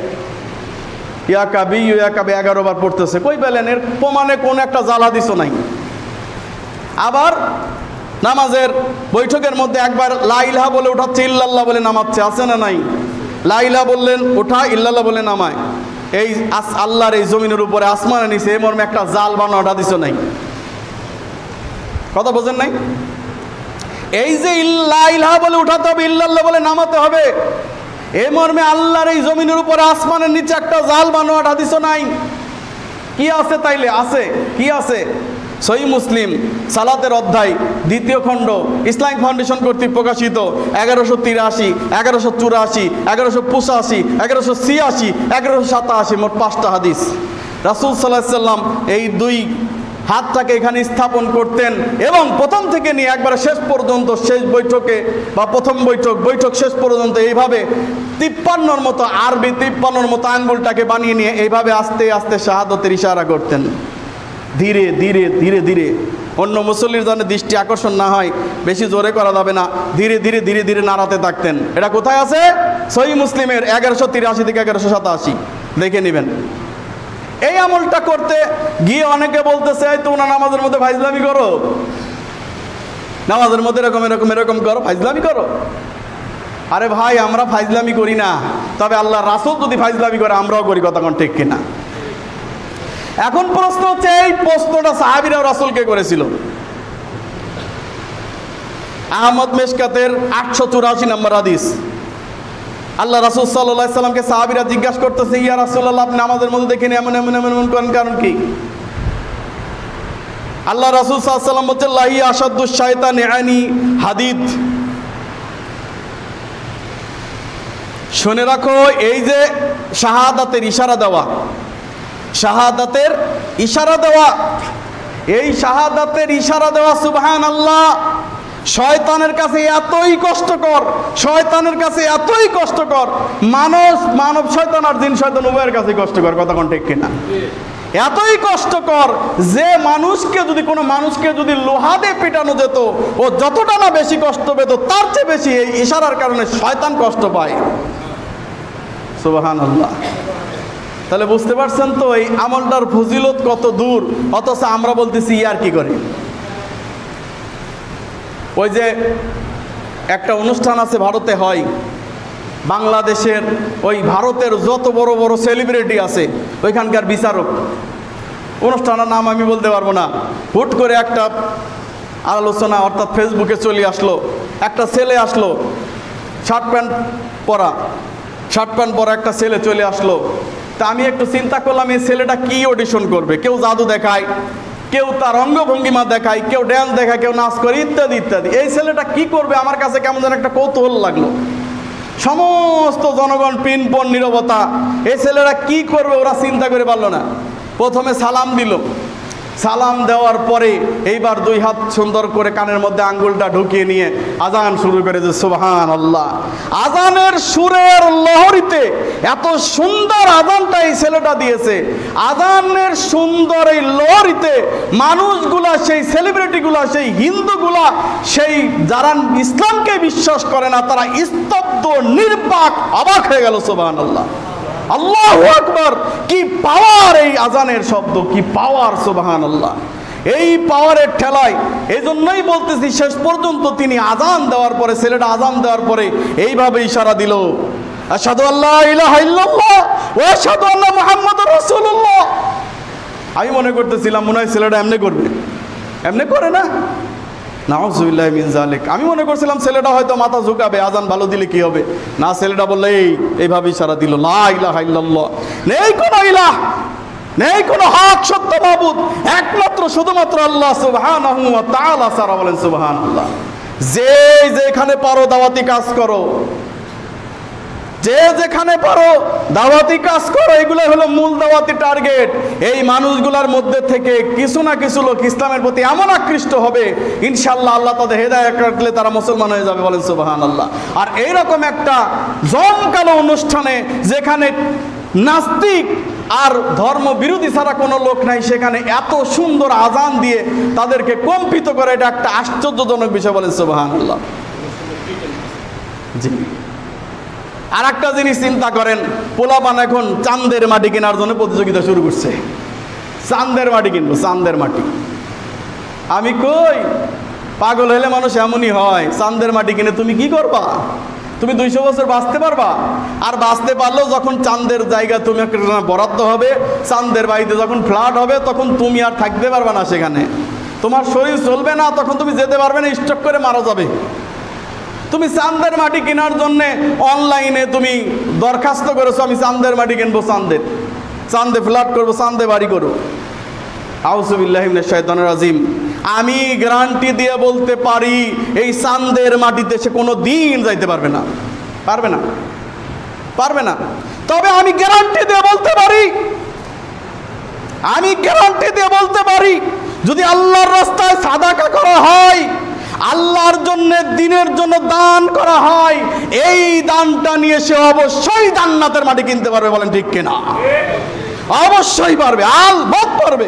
ইয়া কাবি ইয়া কাবি এগারো বার পড়তেছে। কই পেলেন? এর প্রমাণে কোন একটা জ্বালা দিছ নাই। আবার নামাজের বৈঠকের মধ্যে একবার লাইলহা বলে উঠাচ্ছে, ইল্লাল্লাহ বলে নামাচ্ছে, আছে না নাই? লাইলা বললেন ওঠা ইল্লাল্লাহ বলে নামায়। এই আস- আল্লাহর এই জমিনের উপরে আসমানে নিচে এই মর্মে একটা জাল বানাটা দিছ নাই? কথা বোঝেন নাই? এই যে ইল্লা ইলাহা বলে উঠাতে হবে, ইল্লাল্লাহ বলে নামাতে হবে, এ মর্মে আল্লাহর এই জমিনের উপরে আসমানের নিচে একটা জাল বানোয়াট হাদিসও নাই? কি আছে তাইলে? আছে। কি আছে? সহি মুসলিম সালাতের অধ্যায়, দ্বিতীয় খণ্ড, ইসলামিক ফাউন্ডেশন কর্তৃক প্রকাশিত, এগারোশো তিরাশি, এগারোশো চুরাশি, এগারোশো পঁচাশি, এগারোশো ছিয়াশি, এগারোশো সাতাশি, মোট পাঁচটা হাদিস। রাসুল সাল্লাহ সাল্লাম এই দুই হাতটাকে এখানে স্থাপন করতেন এবং প্রথম থেকে নিয়ে একবারে শেষ পর্যন্ত শেষ বৈঠকে বা প্রথম বৈঠক বৈঠক শেষ পর্যন্ত এইভাবে তিপ্পান্নর মতো আরবি, তিপ্পান্নর মতো আঙ্গুলটাকে বানিয়ে নিয়ে এইভাবে আস্তে আস্তে শাহাদতের ইশারা করতেন। ধীরে ধীরে ধীরে ধীরে। অন্য মুসল্লির জন্য দৃষ্টি আকর্ষণ না হয়, বেশি জোরে করা যাবে না। ধীরে ধীরে ধীরে ধীরে নাড়াতে থাকতেন। এটা কোথায় আছে? সহি মুসলিমের এগারোশো তিরাশি থেকে এগারোশো সাতাশি। দেখে নেবেন। এই আমলটা করতে গিয়ে অনেকে বলতেছে, "এই তোমরা নামাজের মধ্যে ফাইজলামি করো? নামাজের মধ্যে এরকম এরকম এরকম করো, ফাইজলামি করো। আরে ভাই, আমরা ফাইজলামি করি না। তবে আল্লাহ রাসুল যদি ফাইজলামি করে, আমরাও করি, কথা কোন ঠিক কিনা? এখন প্রশ্ন হচ্ছে, এই প্রশ্নটা সাহাবিরা রাসুলকে করেছিল। আহমদ মেশকাতের আটশো চুরাশি নম্বর হাদিস। আল্লাহ রাসুল সাল্লাহ সাল্লামকে সাহাবিরা জিজ্ঞাসা করতেছে, ইয়া রাসুল্লাহ আপনি আমাদের মধ্যে দেখেন এমন এমন এমন এমন করেন কারণ কি? আল্লাহ রাসুল সাল্লাম বলছে লাহি আসাদুস শায়তান আনি হাদিদ। শুনে রাখো, এই যে শাহাদাতের ইশারা দেওয়া শাহাদাতের ইশারা দেওয়া। এই শাহাদাতের ইশারা দেওয়া সুবহান আল্লাহ শয়তানের কাছে এতই কষ্টকর, শয়তানের কাছে এতই কষ্টকর। মানুষ, মানব শয়তান আর দিন শয়তান উভয়ের কাছে কষ্টকর, কথা কোন ঠিক কিনা? এতই কষ্টকর যে মানুষকে যদি, কোনো মানুষকে যদি লোহা দিয়ে পেটানো যেত, ও যতটা না বেশি কষ্ট পেত, তার চেয়ে বেশি এই ইশারার কারণে শয়তান কষ্ট পায়। সুবহান আল্লাহ তাহলে বুঝতে পারছেন তো এই আমলটার ফজিলত কত দূর? অথচ আমরা বলতেছি, ইয়ার কি করে? ওই যে একটা অনুষ্ঠান আছে ভারতে হয়। বাংলাদেশের ওই ভারতের যত বড় বড় সেলিব্রিটি আছে, ওইখানকার বিচারক। অনুষ্ঠানের নাম আমি বলতে পারব না। হুট করে একটা আলোচনা অর্থাৎ ফেসবুকে চলে আসলো। একটা ছেলে আসলো, শার্ট প্যান্ট পরা। শার্ট প্যান্ট পরা একটা ছেলে চলে আসলো। তা আমি একটু চিন্তা করলাম, এই ছেলেটা কি অডিশন করবে? কেউ জাদু দেখায়, কেউ তার অঙ্গভঙ্গিমা দেখায়, কেউ ড্যান্স দেখায়, কেউ নাচ করে, ইত্যাদি ইত্যাদি। এই ছেলেটা কি করবে? আমার কাছে কেমন যেন একটা কৌতূহল লাগল। সমস্ত জনগণ পিনপন নিরবতা, এই ছেলেরা কি করবে ওরা চিন্তা করে পারল না। প্রথমে সালাম দিল। সালাম দেওয়ার পরে এইবার দুই হাত সুন্দর করে কানের মধ্যে আঙ্গুলটা ঢুকিয়ে নিয়ে আজান শুরু করেছে সুবহান আল্লাহ আজানের সুরের লহরিতে এত সুন্দর আজানটা এই ছেলেটা দিয়েছে। আজানের সুন্দর এই লহরিতে মানুষগুলা, সেই সেলিব্রিটিগুলা সেই হিন্দুগুলা, সেই যারা ইসলামকে বিশ্বাস করে না, তারা স্তব্ধ, নির্বাক, অবাক হয়ে গেল সুবহান আল্লাহ আল্লাহ আকবর। কি পাওয়ার এই আজানের শব্দ? কি পাওয়ার সোবাহান আল্লাহ এই পাওয়ারের ঠেলায় এই জন্যই বলতেছি, শেষ পর্যন্ত তিনি আজান দেওয়ার পরে, ছেলেটা আজান দেওয়ার পরে এইভাবে ইশারা দিল। আসাদু আল্লাহ ইলাহা ইল্লাল্লাহ ও আল্লাহ মুহাম্মাদুর রাসূলুল্লাহ। আমি মনে করতেছিলাম, মনে হয় ছেলেটা এমনি করবে। এমনি করে না? নাউজুবিল্লাহ মিন আমি মনে করছিলাম ছেলেটা হয়তো মাথা ঝুঁকাবে, আজান ভালো দিলে কি হবে? না, ছেলেটা বললে, এই, এইভাবে ইশারা দিল। লা ইলাহা ইল্লাল্লাহ। নেই কোনো ইলাহ, নেই কোনো হক, সত্য, মাবুদ। একমাত্র শুধুমাত্র আল্লাহ সুবহান তাআলা সারা বলেন সুবহানাল্লাহ। যে যেখানে পারো দাওয়াতি কাজ করো। যে যেখানে পারো, দাওয়াতি কাজ করো এগুলো হলো মূল দাওয়াতি টার্গেট। এই মানুষগুলোর মধ্যে থেকে কিছু না কিছু লোক ইসলামের প্রতি এমন আকৃষ্ট হবে ইনশাল্লাহ আল্লাহ তাদের হেদায়ত রাখলে তারা মুসলমান হয়ে যাবে বলেন সুবাহান আল্লাহ আর এইরকম একটা জমকালো অনুষ্ঠানে যেখানে নাস্তিক আর ধর্ম বিরোধী ছাড়া কোনো লোক নাই, সেখানে এত সুন্দর আজান দিয়ে তাদেরকে কম্পিত করে, এটা একটা আশ্চর্যজনক বিষয় বলেন সুবাহান আল্লাহ জি। আর একটা জিনিস চিন্তা করেন, পোলাপান এখন চান্দের মাটি কেনার জন্য প্রতিযোগিতা শুরু করছে। চান্দের মাটি কিনবো চান্দের মাটি। আমি কই, পাগল হলে মানুষ এমনই হয় চান্দের মাটি কিনে তুমি কি করবা? তুমি দুইশো বছর বাঁচতে পারবা? আর বাঁচতে পারলেও যখন চান্দের জায়গা তুমি একটা বরাদ্দ হবে চান্দের বাড়িতে যখন ফ্ল্যাট হবে, তখন তুমি আর থাকতে পারবে না সেখানে। তোমার শরীর চলবে না, তখন তুমি যেতে পারবে না, স্টক করে মারা যাবে। তুমি চান্দের মাটি কেনার জন্যে অনলাইনে তুমি দরখাস্ত করেছ, আমি চান্দের মাটি কিনবো চান্দের চান্দে ফ্ল্যাট করব চান্দে বাড়ি করব। আউসুবিল্লাহিমিন শৈতানুর আজিম আমি গ্যারান্টি দিয়ে বলতে পারি, এই চান্দের মাটিতে সে কোনো দিন যাইতে পারবে না। পারবে না। পারবে না। তবে আমি গ্যারান্টি দিয়ে বলতে পারি, আমি গ্যারান্টি দিয়ে বলতে পারি, যদি আল্লাহর রাস্তায় সাদাকা করা হয় আল্লাহর জন্য, দিনের জন্য দান করা হয়। এই দানটা নিয়ে সে অবশ্যই জান্নাতের মাটি কিনতে পারবে বলেন ঠিক কিনা? অবশ্যই পারবে আলবত পারবে।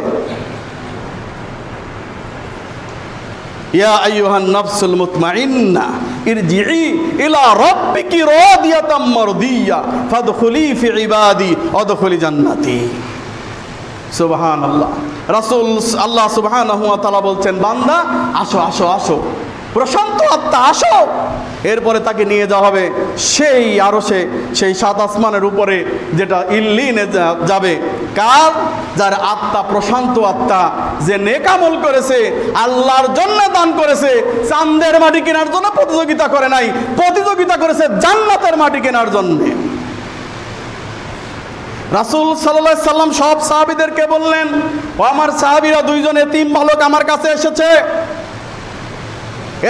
ইয়া আইয়ুহান নাফসুল মুতমাইন্না ইরজিই ইলা রাব্বিকি রাদিয়াতাম মারদিয়া ফাদখুলি ফি ইবাদি ওয়াদখুলি জান্নাতি। সুবহান আল্লাহ রাসুল আল্লাহ সুবহান তালা বলছেন, বান্দা, আসো আসো আসো। প্রশান্ত আত্মা, আসো। এরপরে তাকে নিয়ে যাওয়া হবে সেই আরও সেই সাত আসমানের উপরে, যেটা ইল্লিনে যাবে। কার? যার আত্মা প্রশান্ত আত্মা, যে নেকামল করেছে, আল্লাহর জন্য দান করেছে চান্দের মাটি কেনার জন্য প্রতিযোগিতা করে নাই, প্রতিযোগিতা করেছে জান্নাতের মাটি কেনার জন্যে। রাসুল সাল্লাহ সাল্লাম সব সাহাবিদেরকে বললেন, ও আমার সাহাবিরা দুইজন এতিম বালক আমার কাছে এসেছে।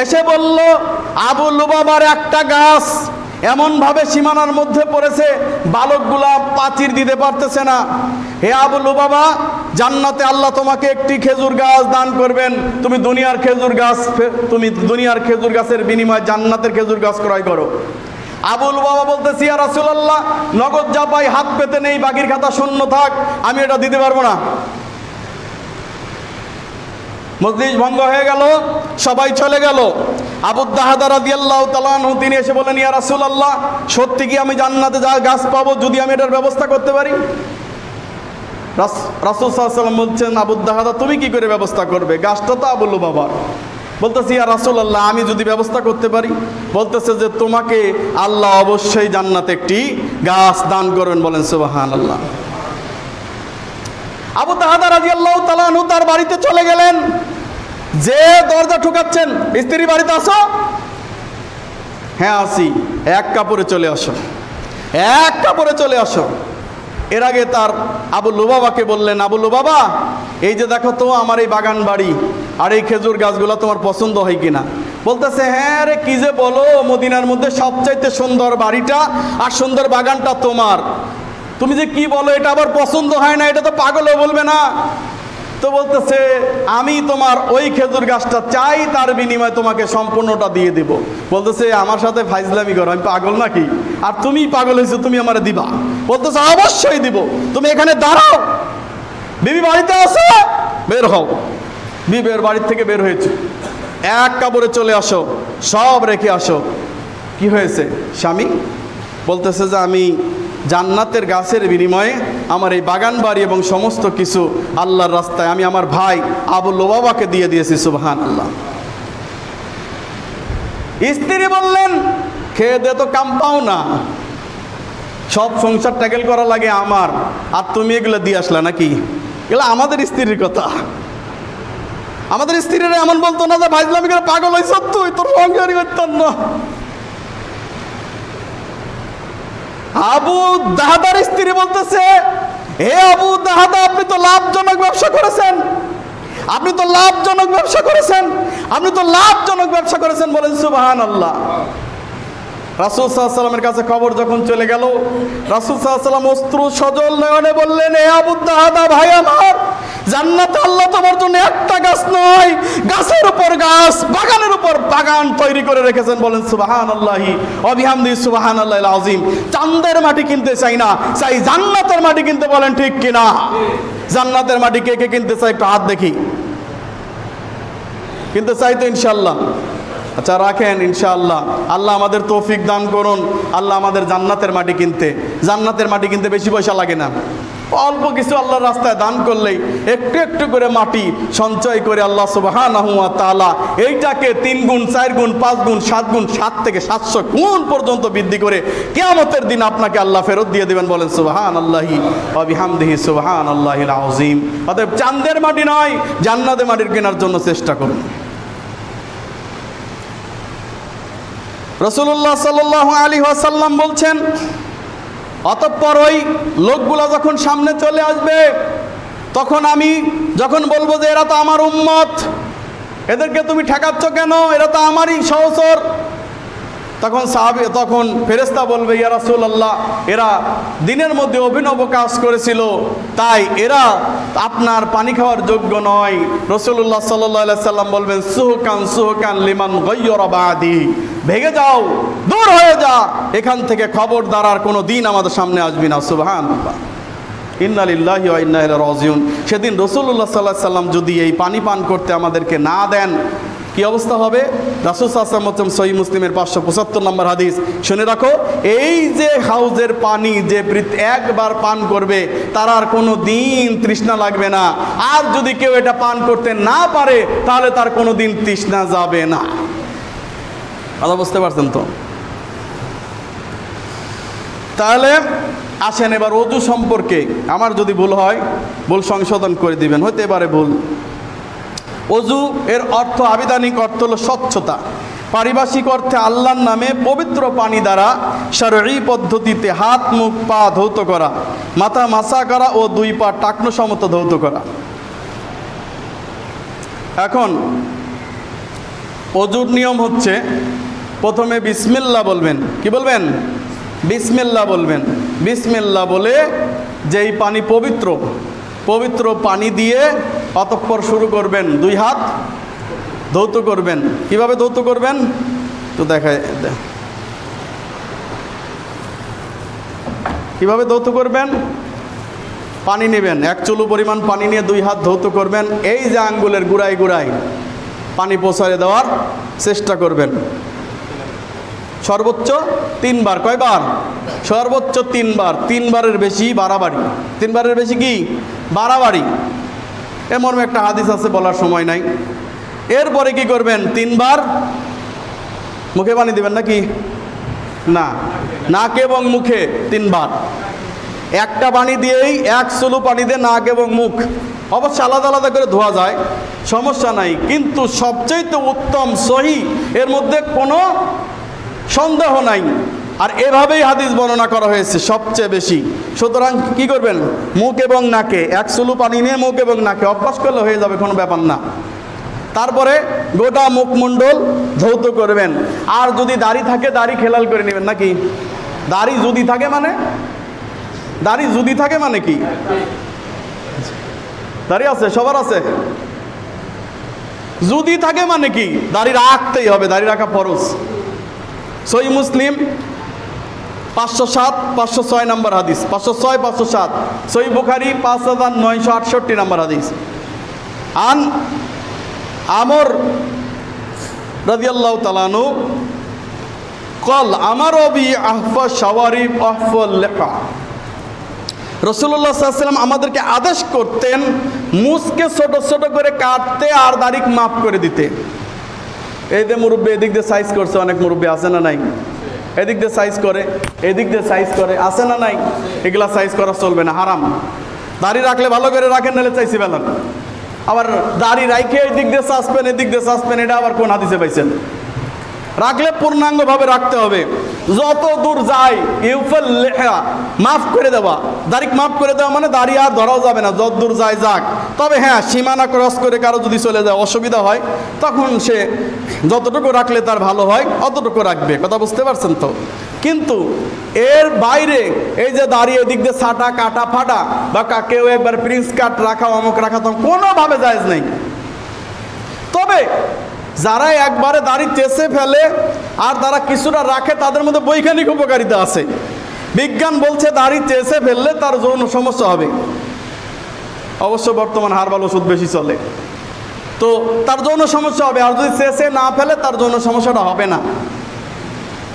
এসে বলল, আবু লুবাবার একটা গাছ এমনভাবে সীমানার মধ্যে পড়েছে, বালকগুলা পাচির দিতে পারতেছে না। হে আবু লুবাবা জান্নাতে আল্লাহ তোমাকে একটি খেজুর গাছ দান করবেন। তুমি দুনিয়ার খেজুর গাছ তুমি দুনিয়ার খেজুর গাছের বিনিময়ে জান্নাতের খেজুর গাছ ক্রয় করো। আবুল বাবা বলতেছি আর রাসূলুল্লাহ, নগদ যা পাই হাত পেতে নেই, বাকির খাতা শূন্য থাক, আমি এটা দিতে পারব না। মজলিস ভঙ্গ হয়ে গেল, সবাই চলে গেল। আবুদ্দাহাদা রাদিয়াল্লাহু তাআলাহু তিনি এসে বলেন ইয়া রাসূলুল্লাহ, সত্যি কি আমি জান্নাতে যা গাছ পাবো যদি আমি এটার ব্যবস্থা করতে পারি? রাস- রাসূল আলাইহি বলছেন আবুদ্দাহাদা তুমি কি করে ব্যবস্থা করবে? গাছটা তো আবুল বাবার বলতেছি, ইয়া রাসুল আল্লাহ আমি যদি ব্যবস্থা করতে পারি? বলতেছে যে, তোমাকে আল্লাহ অবশ্যই জান্নাতে একটি গাছ দান করবেন। বলেন সুবাহান আল্লাহ আবু তাহাদা রাদিয়াল্লাহু তাআলা আনহু তার বাড়িতে চলে গেলেন। যে দরজা ঠুকাচ্ছেন, স্ত্রী বাড়িতে আসো। হ্যাঁ আসি। এক কাপড়ে চলে আসো। এক কাপড়ে চলে আসো। এর আগে তার আবু লুবাবাকে বললেন, আবু লুবাবা, এই যে দেখো তো, আমার এই বাগান বাড়ি আর এই খেজুর গাছগুলো তোমার পছন্দ হয় কিনা? বলতেছে হ্যাঁ রে, কি যে বলো, মদিনার মধ্যে সবচাইতে সুন্দর বাড়িটা আর সুন্দর বাগানটা তোমার। তুমি যে কি বলো, এটা আবার পছন্দ হয় না, এটা তো পাগলও বলবে না। তো বলতেছে, আমি তোমার ওই খেজুর গাছটা চাই, তার বিনিময়ে তোমাকে সম্পূর্ণটা দিয়ে দিব। বলতেছে, আমার সাথে ফাইজলামি করো, আমি পাগল নাকি? আর তুমি পাগল হয়েছো, তুমি আমার দিবা। বলতেছে, অবশ্যই দিব। তুমি এখানে দাঁড়াও। বিবি বাড়িতে আসো বের হও। বিবের বাড়ির থেকে বের হয়েছে। এক কাপড়ে চলে আসো, সব রেখে আসো। কি হয়েছে, স্বামী? বলতেছে যে, আমি জান্নাতের গাছের বিনিময়ে আমার এই বাগান বাড়ি এবং সমস্ত কিছু আল্লাহর রাস্তায় আমি আমার ভাই আবুল বাবাকে দিয়ে দিয়েছি সুবহান আল্লাহ স্ত্রী বললেন, খেয়ে দে তো কাম পাও না। সব সংসার ট্যাকেল করা লাগে আমার। আর তুমি এগুলো দিয়ে আসলে নাকি? এগুলো আমাদের স্ত্রীর কথা। আমাদের স্ত্রীরা এমন বলতো না যে ভাইজলামি পাগল হয়েছ তুই তোর সংসারই করতাম না। আবু দাহাদার স্ত্রী বলতেছে, হে আবু দাহাদা, আপনি তো লাভজনক ব্যবসা করেছেন। আপনি তো লাভজনক ব্যবসা করেছেন। আপনি তো লাভজনক ব্যবসা করেছেন বলেন সুবাহান আল্লাহ রাসুল সাল্লামের কাছে খবর যখন চলে গেল, রাসুল সাল্লাম অস্ত্র সজল নয়নে বললেন এ আবু দাহাদা, ভাই আমার জান্নাতে আল্লাহ তোমার জন্য একটা গাছ নয়। গাছের উপর গাছ, বাগানের উপর বাগান তৈরি করে রেখেছেন বলেন সুবাহান আল্লাহি অবিহামদি সুবাহান আল্লাহ আজিম চান্দের মাটি কিনতে চাই না, চাই জান্নাতের মাটি কিনতে বলেন ঠিক কিনা? জান্নাতের মাটি কে কে কিনতে চাই একটু হাত দেখি। কিনতে চাই তো ইনশাল্লাহ আচ্ছা রাখেন ইনশাআল্লাহ। আল্লাহ আমাদের তৌফিক দান করুন। আল্লাহ আমাদের জান্নাতের মাটি কিনতে। জান্নাতের মাটি কিনতে বেশি পয়সা লাগে না। অল্প কিছু আল্লাহর রাস্তায় দান করলেই একটু একটু করে মাটি সঞ্চয় করে আল্লাহ সুবহানাহু ওয়া তাআলা এইটাকে তিন গুণ, চার গুণ, পাঁচ গুণ, সাত গুণ, সাত থেকে সাতশো গুণ পর্যন্ত বৃদ্ধি করে কেয়ামতের দিন আপনাকে আল্লাহ ফেরত দিয়ে দেবেন বলেন সুবহান আল্লাহি অবিহামদিহি সুবহান আল্লাহিল আজিম অতএব চান্দের মাটি নয়, জান্নাতের মাটির কেনার জন্য চেষ্টা করুন। রসুল্লাহ সাল্লাহ আলী ওয়াসাল্লাম বলছেন অতঃপর ওই লোকগুলো যখন সামনে চলে আসবে, তখন আমি যখন বলব যে, এরা তো আমার উম্মত, এদেরকে তুমি ঠেকাচ্ছ কেন? এরা তো আমারই সহসর তখন সাহাবি, তখন ফেরেস্তা বলবে, ইয়া রাসূলুল্লাহ, এরা দিনের মধ্যে অভিনব কাজ করেছিল, তাই এরা আপনার পানি খাওয়ার যোগ্য নয়। রসুল্লাহ সাল্লাহ সাল্লাম বলবেন, সুহকান সুহকান লিমান গৈয়রা ভেগে যাও, দূর হয়ে যা। এখান থেকে খবরদার আর কোনো দিন আমাদের সামনে আসবি না। সুবহান ইন্নালিল্লাহি ওয়া ইন্না ইলাইহি রাজিউন। সেদিন রসুল্লাহ সাল্লাহ সাল্লাম যদি এই পানি পান করতে আমাদেরকে না দেন, কি অবস্থা হবে? হচ্ছেন সহি মুসলিমের পাঁচশো পঁচাত্তর নম্বর হাদিস। শুনে রাখো, এই যে হাউজের পানি যে একবার পান করবে, তার আর কোনো দিন তৃষ্ণা লাগবে না। আর যদি কেউ এটা পান করতে না পারে, তাহলে তার কোনো দিন তৃষ্ণা যাবে না। কথা বুঝতে পারছেন তো? তাহলে আসেন এবার অজু সম্পর্কে, আমার যদি ভুল হয়, ভুল সংশোধন করে দিবেন হতে পারে ভুল। অজু এর অর্থ, আবিধানিক অর্থ হলো স্বচ্ছতা। পারিভাষিক অর্থে আল্লাহর নামে পবিত্র পানি দ্বারা সারি পদ্ধতিতে হাত, মুখ, পা ধৌত করা, মাথা মাসা করা ও দুই পা টাকনো সমত ধৌত করা। এখন অজুর নিয়ম হচ্ছে প্রথমে বিসমিল্লা বলবেন। কি বলবেন? বিসমিল্লা বলবেন। বিসমিল্লা বলে যেই পানি পবিত্র পবিত্র পানি দিয়ে অতঃপর শুরু করবেন। দুই হাত ধৌত করবেন। কীভাবে ধৌত করবেন? তো দেখায় কীভাবে ধৌত করবেন? পানি নেবেন। এক চুলু পরিমাণ পানি নিয়ে দুই হাত ধৌত করবেন। এই যে আঙ্গুলের গুড়াই গুড়াই পানি পৌঁছায় দেওয়ার চেষ্টা করবেন। সর্বোচ্চ তিনবার। কয়বার? সর্বোচ্চ তিনবার। তিনবারের বেশি বাড়াবাড়ি। তিনবারের বেশি কি? বাড়াবাড়ি। এমন একটা হাদিস আছে বলার সময় নাই। এরপরে কি করবেন? তিনবার মুখে পানি দিবেন নাকি? না। নাক এবং মুখে তিনবার। একটা পানি দিয়েই এক সুলু পানি দিয়ে নাক এবং মুখ। অবশ্য আলাদা আলাদা করে ধোয়া যায়। সমস্যা নাই, কিন্তু সবচেয়ে উত্তম সহি, এর মধ্যে কোনো সন্দেহ নাই। আর এভাবেই হাদিস বর্ণনা করা হয়েছে সবচেয়ে বেশি। সুতরাং কি করবেন? মুখ এবং নাকে, এক সুলু পানি নিয়ে মুখ এবং নাকে অভ্যাস করলে হয়ে যাবে, কোনো ব্যাপার না। তারপরে গোটা মুখমণ্ডল ধৌত করবেন। আর যদি দাড়ি থাকে, দাড়ি খেলাল করে নেবেন নাকি? দাড়ি যদি থাকে মানে? দাড়ি যদি থাকে মানে কি? দাড়ি আছে, সবার আছে? যদি থাকে মানে কি? দাড়ি রাখতেই হবে, দাড়ি রাখা ফরজ। সই মুসলিম, পাঁচশো সাত, পাঁচশো ছয় নম্বর হাদিস। পাঁচশো ছয়, পাঁচশো সাত। সই বুখারি, পাঁচ হাজার নয়শো আটষট্টি নম্বর হাদিস। আন আমর রাজিয়াল্লাহ তালানু কল, আমার অবি আহফা সাওয়ারি আহফল লেখা। রসুল্লাহ সাল্লাম আমাদেরকে আদেশ করতেন, মুসকে ছোট ছোট করে কাটতে আর দাড়িক মাফ করে দিতে। এই যে মুরব্বী এদিক দিয়ে সাইজ করছে, অনেক মুরব্বী আছে না নাই? এদিক দিয়ে সাইজ করে, এদিক দিয়ে সাইজ করে, আছে না নাই? এগুলা সাইজ করা চলবে না, হারাম। দাড়ি রাখলে ভালো করে রাখেন, নাহলে চাইছি বেলান আবার দাড়ি রাইখে এদিক দিয়ে চাষবেন এদিক দিয়ে চাষবেন এটা আবার কোন হাদিসে পাইছেন? রাখলে পূর্ণাঙ্গভাবে রাখতে হবে। যত দূর যায় ইউফেল লেখা মাফ করে দেওয়া। দাড়ি মাফ করে দেওয়া মানে দাড়ি আর ধরাও যাবে না, যত দূর যায় যাক। তবে হ্যাঁ সীমানা ক্রস করে কারও যদি চলে যায় অসুবিধা হয়, তখন সে যতটুকু রাখলে তার ভালো হয়, অতটুকু রাখবে। কথা বুঝতে পারছেন তো? কিন্তু এর বাইরে এই যে দাঁড়িয়ে এদিক দিয়ে ছাটা, কাটা, ফাটা, বা কেউ একবার প্রিন্স কাট রাখা, অমুক রাখা তখন কোনোভাবে জায়েজ নেই। তবে যারা একবারে দাড়ি চেষে ফেলে আর তারা কিছুটা রাখে, তাদের মধ্যে বৈজ্ঞানিক উপকারিতা আছে। বিজ্ঞান বলছে দাড়ি চেষে ফেললে তার যৌন সমস্যা হবে। অবশ্য বর্তমান হারবাল ওষুধ বেশি চলে। তো তার যৌন সমস্যা হবে, আর যদি চেষে না ফেলে তার যৌন সমস্যাটা হবে না।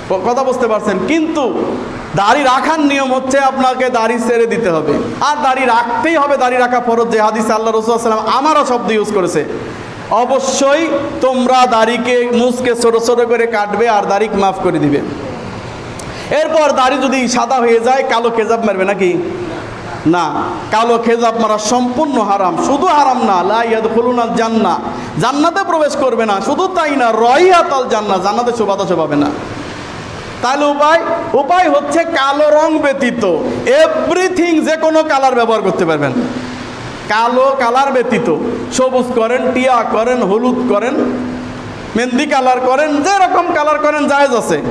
কথা বুঝতে পারছেন? কিন্তু দাড়ি রাখার নিয়ম হচ্ছে আপনাকে দাড়ি ছেড়ে দিতে হবে। আর দাড়ি রাখতেই হবে, দাড়ি রাখা ফরজ। যে হাদিস আল্লাহ রসুলাম আমারও শব্দ ইউজ করেছে। অবশ্যই তোমরা দাড়িকে, মুসকে ছোট ছোট করে কাটবে আর দাড়ি মাফ করে দিবে। এরপর দাড়ি যদি সাদা হয়ে যায়, কালো খেজাব মারবে নাকি? না, কালো খেজাব মারা সম্পূর্ণ হারাম। শুধু হারাম না লাইয়াদ খুলুনা জান্না জান্নাতে প্রবেশ করবে না, শুধু তাই না রহিয়াতাল জান্না জান্নাতে শোভাতা শোভাবে না। তাহলে উপায়? উপায় হচ্ছে কালো রং ব্যতীত। এভরিথিং যে কোনো কালার ব্যবহার করতে পারবেন। কালো কালার ব্যতীত। সবুজ করেন, টিয়া করেন, হলুদ করেন, মেহেন্দি কালার করেন, যেরকম কালার করেন, জায়েজ আছে।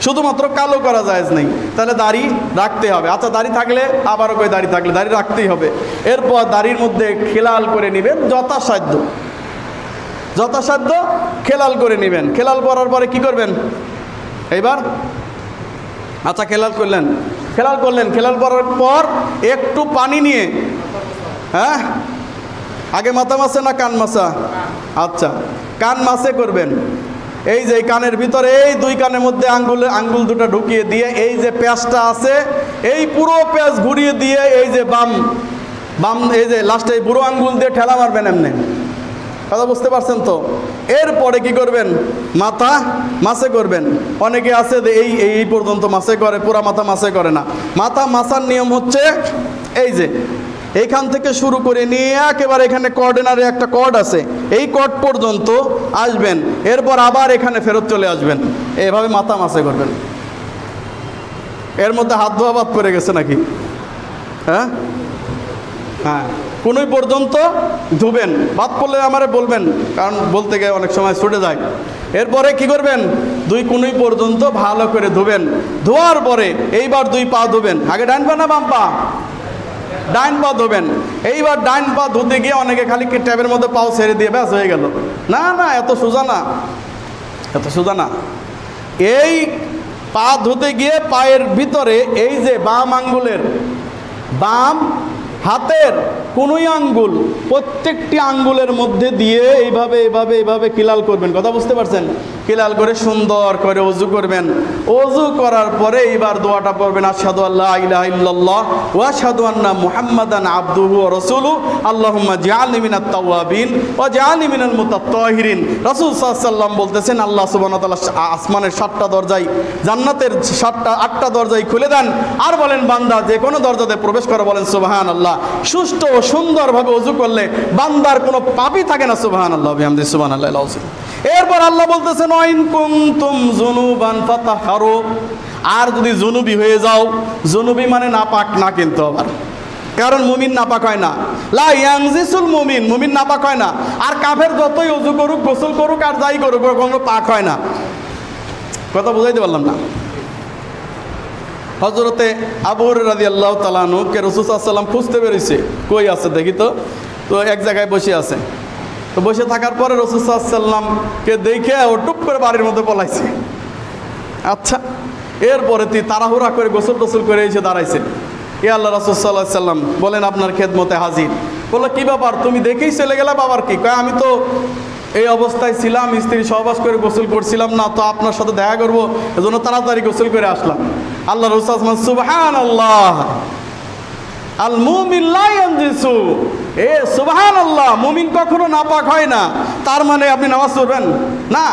শুধুমাত্র কালো করা জায়েজ নেই। তাহলে দাড়ি রাখতে হবে। আচ্ছা দাড়ি থাকলে আবারও কই দাড়ি থাকলে? দাড়ি রাখতেই হবে। এরপর দাড়ির মধ্যে খেলাল করে নেবেন, যথাসাধ্য। যথাসাধ্য খেলাল করে নেবেন। খেলাল করার পরে কি করবেন? এইবার? আচ্ছা খেলাল করলেন। খেলাল করলেন। খেলাল করার পর একটু পানি নিয়ে হ্যাঁ? আগে মাথা মাসে না কান মাসা আচ্ছা কান মাসে করবেন। এই যে কানের ভিতরে, এই দুই কানের মধ্যে আঙ্গুলে, আঙ্গুল দুটো ঢুকিয়ে দিয়ে এই যে পেঁয়াজটা আছে, এই পুরো পেঁয়াজ ঘুরিয়ে দিয়ে এই যে বাম বাম, এই যে লাস্টে এই বুড়ো আঙ্গুল দিয়ে ঠেলা মারবেন এমনি। কথা বুঝতে পারছেন তো? এরপরে কি করবেন? মাথা মাসে করবেন। অনেকে আছে এই এই পর্যন্ত মাসে করে, পুরা মাথা মাসে করে না। মাথা মাসার নিয়ম হচ্ছে এই যে এইখান থেকে শুরু করে নিয়ে একেবারে এখানে কর্ডিনারে একটা কর্ড আছে। এই কর্ড পর্যন্ত আসবেন। এরপর আবার এখানে ফেরত চলে আসবেন। এভাবে মাথা মাসে করবেন। এর মধ্যে হাত ধোয়া বাদ পড়ে গেছে নাকি? হ্যাঁ? হ্যাঁ। কোনোই পর্যন্ত ধুবেন। বাদ পড়লে আমারে বলবেন, কারণ বলতে গিয়ে অনেক সময় ছুটে যায়। এরপরে কি করবেন? দুই কোনোই পর্যন্ত ভালো করে ধুবেন। ধোয়ার পরে এইবার দুই পা ধুবেন। আগে ডান পা না বাম পা? ডাইন পা ধোবেন। এইবার ডাইন পা ধুতে গিয়ে অনেকে খালি ট্যাবের মধ্যে পাও ছেড়ে দিয়ে ব্যাস হয়ে গেল। না না, এত সোজা না। এত সোজা না। এই পা ধুতে গিয়ে পায়ের ভিতরে এই যে বাম আঙ্গুলের বাম হাতের কোনোই আঙ্গুল, প্রত্যেকটি আঙ্গুলের মধ্যে দিয়ে এইভাবে এইভাবে এইভাবে কিলাল করবেন। কথা বুঝতে পারছেন? কিলাল করে সুন্দর করে অজু করবেন। অজু করার পরে এইবার দোয়াটা পড়বেন, আশহাদু আল্লাহ ইলাহা ইল্লাল্লাহ ওয়া আশহাদু আন্না মুহাম্মাদান আবদুহু ওয়া রাসূলু আল্লাহুম্মা জাআলনি মিনাত তাওয়াবিন ওয়া জাআলনি মিনাল মুতাত্তাহিরিন। রাসূল সাল্লাল্লাহু বলতেছেন, আল্লাহ সুবহানাহু ওয়া তাআলা আসমানের সাতটা দরজায়, জান্নাতের সাতটা, আটটা দরজায় খুলে দেন। আর বলেন, বান্দা, যে কোনো দরজাতে প্রবেশ করে। বলেন সুবহান আল্লাহ সুষ্ঠু ও সুন্দরভাবে অজু করলে বান্দার কোনো পাপই থাকে না সুবহান আল্লাহ বিহামদি সুবহান আল্লাহ এরপর আল্লাহ বলতেছেন ওয়াইন কুনতুম জুনুবান ফাতাহারু। আর যদি জুনুবি হয়ে যাও জুনুবি মানে নাপাক না কিন্তু আবার। কারণ মুমিন নাপাক হয় না। লা ইয়াংজিসুল মুমিন মুমিন নাপাক হয় না। আর কাফের যতই অজু করুক, গোসল করুক আর যাই করুক, কোনো পাক হয় না। কথা বুঝাইতে পারলাম না। হজরতে আবুর রাজি আল্লাহ তালানুকে রসুসাল্লাম খুঁজতে বেরিয়েছে। কই আছে দেখি তো? তো এক জায়গায় বসে আছে। তো বসে থাকার পরে রসুসাল্লামকে দেখে ও টুপ করে বাড়ির মধ্যে পলাইছে। আচ্ছা এরপরে তুই তাড়াহুড়া করে গোসল টোসল করে এসে দাঁড়াইছে। এ আল্লাহ রসুল্লাহ সাল্লাম বলেন, আপনার খেদমতে হাজির। বলল, কি ব্যাপার? তুমি দেখেই চলে গেলে বাবার কি? কয়, আমি তো এই অবস্থায় ছিলাম, স্ত্রী সহবাস করে গোসল করছিলাম না, তো আপনার সাথে দেখা করব, এজন্য তাড়াতাড়ি গোসল করে আসলাম। আল্লাহ রসুল সুবহান আল্লাহ আল মুমিন লাইয়ানজিসু এ সুবহান আল্লাহ মুমিন কখনো নাপাক হয় না। তার মানে আপনি নামাজ পড়বেন? না।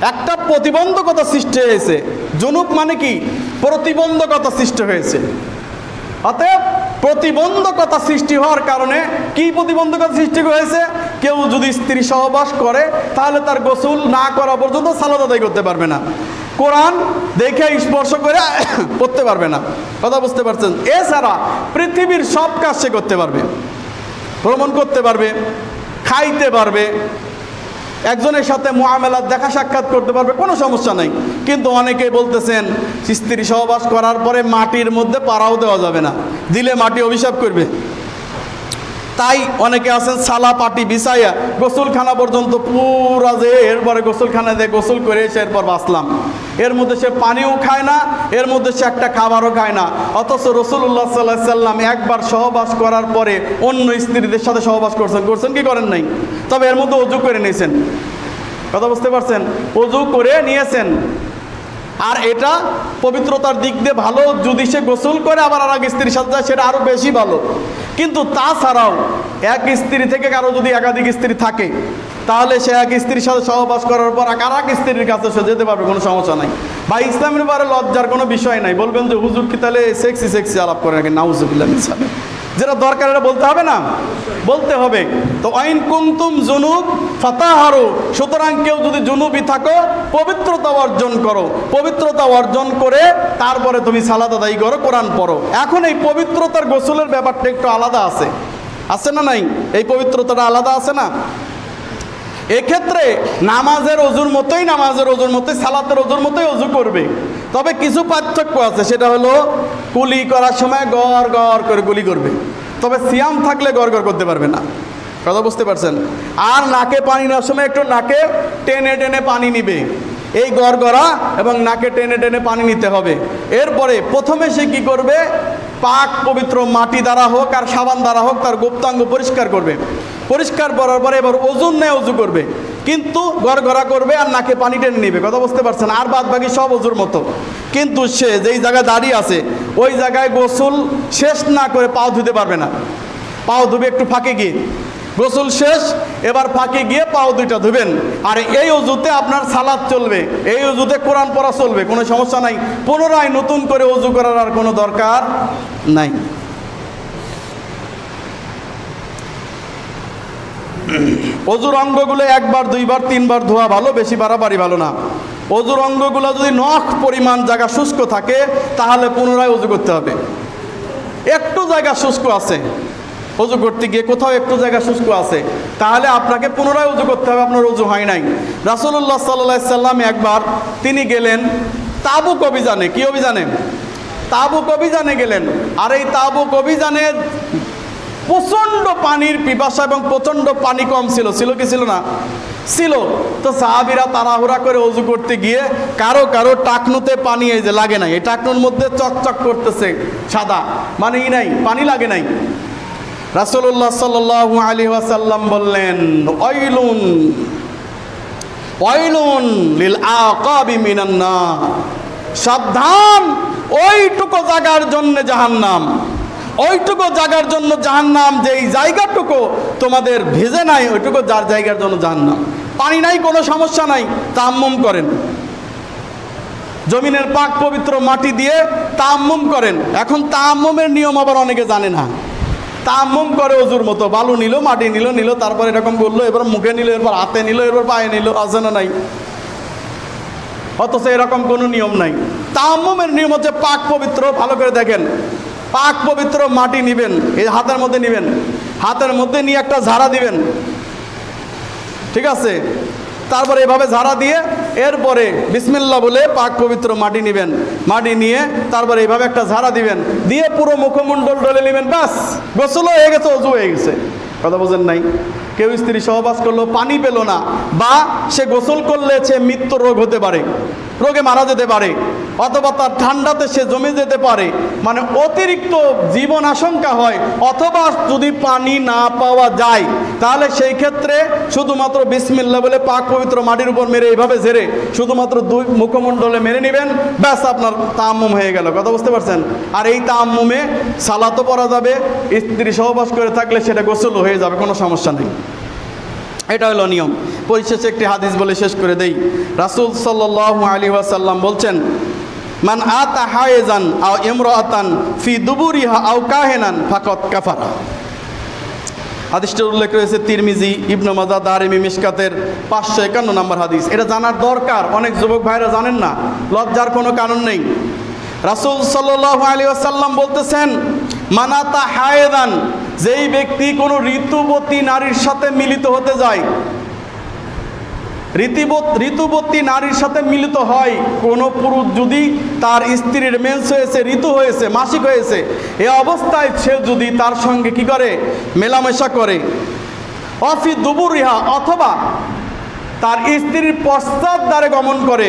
একটা প্রতিবন্ধকতা সৃষ্টি হয়েছে। জুনুব মানে কি? প্রতিবন্ধকতা সৃষ্টি হয়েছে। অতএব প্রতিবন্ধকতা সৃষ্টি হওয়ার কারণে কি প্রতিবন্ধকতা সৃষ্টি হয়েছে? কেউ যদি স্ত্রী সহবাস করে, তাহলে তার গোসল না করা পর্যন্ত সালাদ আদায় করতে পারবে না। কোরআন দেখে স্পর্শ করে করতে পারবে না। কথা বুঝতে পারছেন? এছাড়া পৃথিবীর সব কাজ সে করতে পারবে। ভ্রমণ করতে পারবে, খাইতে পারবে, একজনের সাথে মোয়ামেলার দেখা সাক্ষাৎ করতে পারবে, কোনো সমস্যা নাই। কিন্তু অনেকেই বলতেছেন, স্ত্রী সহবাস করার পরে মাটির মধ্যে পাড়াও দেওয়া যাবে না। দিলে মাটি অভিশাপ করবে। তাই অনেকে আছেন সালা পাটি বিছাইয়া গোসলখানা পর্যন্ত পুরা যে এরপরে গোসলখানা দিয়ে গোসল করে এসে এরপর বাঁচলাম। এর মধ্যে সে পানিও খায় না, এর মধ্যে সে একটা খাবারও খায় না। অথচ রসুল্লাহ সাল্লাহ সাল্লাম একবার সহবাস করার পরে অন্য স্ত্রীদের সাথে সহবাস করছেন। করছেন কি করেন নাই? তবে এর মধ্যে অজু করে নিয়েছেন। কথা বুঝতে পারছেন? অজু করে নিয়েছেন। আর এটা পবিত্রতার দিক দিয়ে ভালো, যদি সে গোসল করে আবার আর এক স্ত্রীর সাথে যায়, সেটা আরও বেশি ভালো। কিন্তু তাছাড়াও, এক স্ত্রী থেকে কারও যদি একাধিক স্ত্রী থাকে, তাহলে সে এক স্ত্রীর সাথে সহবাস করার পর আর এক স্ত্রীর কাছে সে যেতে পারবে, কোনো সমস্যা নাই। বা ইসলামের বারে লজ্জার কোনো বিষয় নাই। বলবেন যে, হুজুর কি তাহলে সেক্সি সেক্সি আলাপ করে রাখেন? নাউজুবিল্লাহ হিসাবে যেটা দরকার এটা বলতে হবে না? বলতে হবে। তো আইন কুমতুম জুনুব ফাতাহারো, সুতরাং কেউ যদি জুনুবই থাকো, পবিত্রতা অর্জন করো। পবিত্রতা অর্জন করে তারপরে তুমি সালাদ আদায় করো, কোরআন পড়ো। এখন এই পবিত্রতার গোসলের ব্যাপারটা একটু আলাদা আছে। আছে না নাই? এই পবিত্রতাটা আলাদা আছে না? এক্ষেত্রে নামাজের অজুর মতোই নামাজের অজুর মতোই, সালাতের অজুর মতোই অজু করবে। তবে কিছু পার্থক্য আছে, সেটা হলো কুলি করার সময় গড় গড় করে গুলি করবে। তবে সিয়াম থাকলে গড় গড় করতে পারবে না। কথা বুঝতে পারছেন? আর নাকে পানি নেওয়ার সময় একটু নাকে টেনে টেনে পানি নিবে। এই গড়গড়া এবং নাকে টেনে টেনে পানি নিতে হবে। এরপরে প্রথমে সে কি করবে? পাক পবিত্র মাটি দ্বারা হোক আর সাবান দ্বারা হোক তার গুপ্তাঙ্গ পরিষ্কার করবে। পরিষ্কার করার পরে এবার ওজন নেয় অজু করবে। কিন্তু গড়গড়া করবে আর নাকে পানি টেনে নেবে। কথা বুঝতে পারছেন? আর বাদ বাকি সব অজুর মতো। কিন্তু সে যেই জায়গায় দাঁড়িয়ে আছে, ওই জায়গায় গোসল শেষ না করে পাও ধুতে পারবে না। পাও ধুবে একটু ফাঁকে গিয়ে। গোসল শেষ, এবার ফাঁকে গিয়ে পাও দুইটা ধুবেন। আর এই অজুতে আপনার সালাদ চলবে। এই অজুতে কোরআন পড়া চলবে। কোনো সমস্যা নাই। পুনরায় নতুন করে অজু করার আর কোনো দরকার নাই। অজুর অঙ্গগুলো একবার, দুইবার, তিনবার ধোয়া ভালো, বেশি বাড়াবাড়ি ভালো না। অজুর অঙ্গগুলো যদি নখ পরিমাণ জায়গা শুষ্ক থাকে, তাহলে পুনরায় অজু করতে হবে। একটু জায়গা শুষ্ক আছে। অজু করতে গিয়ে কোথাও একটু জায়গা শুষ্ক আছে, তাহলে আপনাকে পুনরায় উজু করতে হবে, আপনার উজু হয় নাই। রাসুল্লাহ সাল্লাহ সাল্লাম একবার তিনি গেলেন তাবুক অভিযানে, কি অভিযানে? তাবুক অভিযানে গেলেন। আর এই তাবুক অভিযানে প্রচণ্ড পানির পিপাসা এবং প্রচণ্ড পানি কম ছিল। ছিল কি ছিল না? ছিল। তো সাহাবিরা তাড়াহুড়া করে অজু করতে গিয়ে কারও কারও টাকনুতে পানি এই যে লাগে নাই। এই টাকনুর মধ্যে চকচক করতেছে সাদা। মানে ই নাই, পানি লাগে নাই। রাসুল্লাহ সাল আলী ওয়াসাল্লাম বললেন অইলুন অইলুন লিল আকাবি মিনান্না সাবধান, ওইটুকু জায়গার জন্য জাহান্নাম। ওইটুকু জায়গার জন্য জাহান্নাম, যেই জায়গাটুকু তোমাদের ভেজে নাই, ওইটুকু যার জায়গার জন্য জাহান্নাম। পানি নাই, কোনো সমস্যা নাই, তাম্মুম করেন। জমিনের পাক পবিত্র মাটি দিয়ে তাম্মুম করেন। এখন তাম্মুমের নিয়ম আবার অনেকে জানে না। তাম্মুম করে অজুর মতো, বালু নিল, মাটি নিল নিল, তারপর এরকম করল, এবার মুখে নিল, এরপর হাতে নিল, এরপর পায়ে নিল, আছে না নাই? অথচ এরকম কোনো নিয়ম নাই। তাম্মুমের নিয়ম হচ্ছে পাক পবিত্র, ভালো করে দেখেন। পাক পবিত্র মাটি নিবেন, এই হাতের মধ্যে নিবেন। হাতের মধ্যে নিয়ে একটা ঝাড়া দিবেন। ঠিক আছে? তারপরে এভাবে ঝাড়া দিয়ে এরপরে বিসমিল্লা বলে পাক পবিত্র মাটি নেবেন। মাটি নিয়ে তারপরে এইভাবে একটা ঝাড়া দিবেন। দিয়ে পুরো মুখমণ্ডল ডলে নেবেন, ব্যাস। গোসলও হয়ে গেছে, অজু হয়ে গেছে। কথা বোঝেন নাই? কেউ স্ত্রী সহবাস করল, পানি পেল না, বা সে গোসল করলে সে মৃত্যু রোগ হতে পারে, রোগে মারা যেতে পারে, অথবা তার ঠান্ডাতে সে জমে যেতে পারে। মানে অতিরিক্ত জীবন আশঙ্কা হয়, অথবা যদি পানি না পাওয়া যায়, তাহলে সেই ক্ষেত্রে শুধুমাত্র বিসমিল্লা বলে পাক পবিত্র মাটির উপর মেরে এইভাবে ঝেড়ে শুধুমাত্র দুই মুখমণ্ডলে মেরে নেবেন, ব্যাস আপনার তাম্মুম হয়ে গেল। কথা বুঝতে পারছেন? আর এই তাম্মুমে সালাতও পরা যাবে, স্ত্রী সহবাস করে থাকলে সেটা গোসল হয়ে যাবে, কোনো সমস্যা নেই। এটা হলো নিয়ম। পরিশেষে একটি হাদিস বলে শেষ করে দেই। রাসূল সাল্লাল্লাহু আলাইহি ওয়াসাল্লাম বলছেন, মান আতা হায়েজান আও ইমরাতান ফি দুবুরিহা আও কাহেনান ফাকত কাফারা। হাদিসটার উল্লেখ রয়েছে তিরমিজি, ইবনু মাজা দারিমি মিশকাতের পাঁচশো একান্ন নম্বর হাদিস। এটা জানার দরকার। অনেক যুবক ভাইরা জানেন না, লজ্জার কোনো কারণ নেই। রাসূল সাল্লাল্লাহু আলাইহি ওয়াসাল্লাম বলতেছেন মানাতা হায়েদান যেই ব্যক্তি কোনো ঋতুবতী নারীর সাথে মিলিত হতে যায়, ঋতুবত, ঋতুবতী নারীর সাথে মিলিত হয়, কোনো পুরুষ যদি তার স্ত্রীর মেন্স হয়েছে, ঋতু হয়েছে, মাসিক হয়েছে, এ অবস্থায় সে যদি তার সঙ্গে কি করে? মেলামেশা করে। অফি দুবুরিহা, অথবা তার স্ত্রীর পশ্চাৎ দ্বারে গমন করে।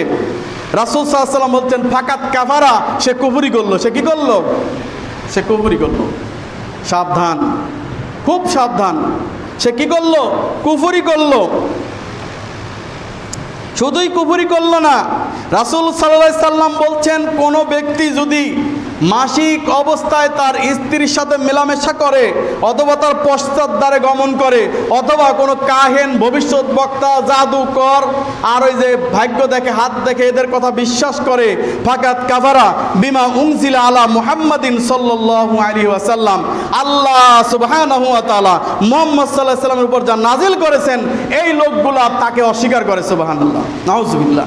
রাসুল সাল্লাম বলছেন, ফাকাত কাফারা। সে কুফুরি করল। সে কি করল? সে কুফুরি করল। সাবধান। খুব সাবধান। সে কি করল? কুফুরি করল। শুধুই কুফুরি করল না, রাসুল সাল্লাহ সাল্লাম বলছেন, কোনো ব্যক্তি যদি মাসিক অবস্থায় তার স্ত্রীর সাথে মেলামেশা করে অথবা তার পশ্চাৎ দ্বারে গমন করে, অথবা কোনো কাহেন ভবিষ্যৎ বক্তা, জাদুকর, আর ওই যে ভাগ্য দেখে, হাত দেখে এদের কথা বিশ্বাস করে, ফাকাত কাভারা বিমা উংজিলা আলা মুহাম্মাদিন সাল্লাল্লাহু আলাইহি ওয়াসাল্লাম। আল্লাহ তাআলা মুহাম্মদ সাল্লাল্লাহু সাল্লামের উপর যা নাজিল করেছেন, এই লোকগুলা তাকে অস্বীকার করে, সুবহানাল্লাহ। নাউজুবিল্লাহ।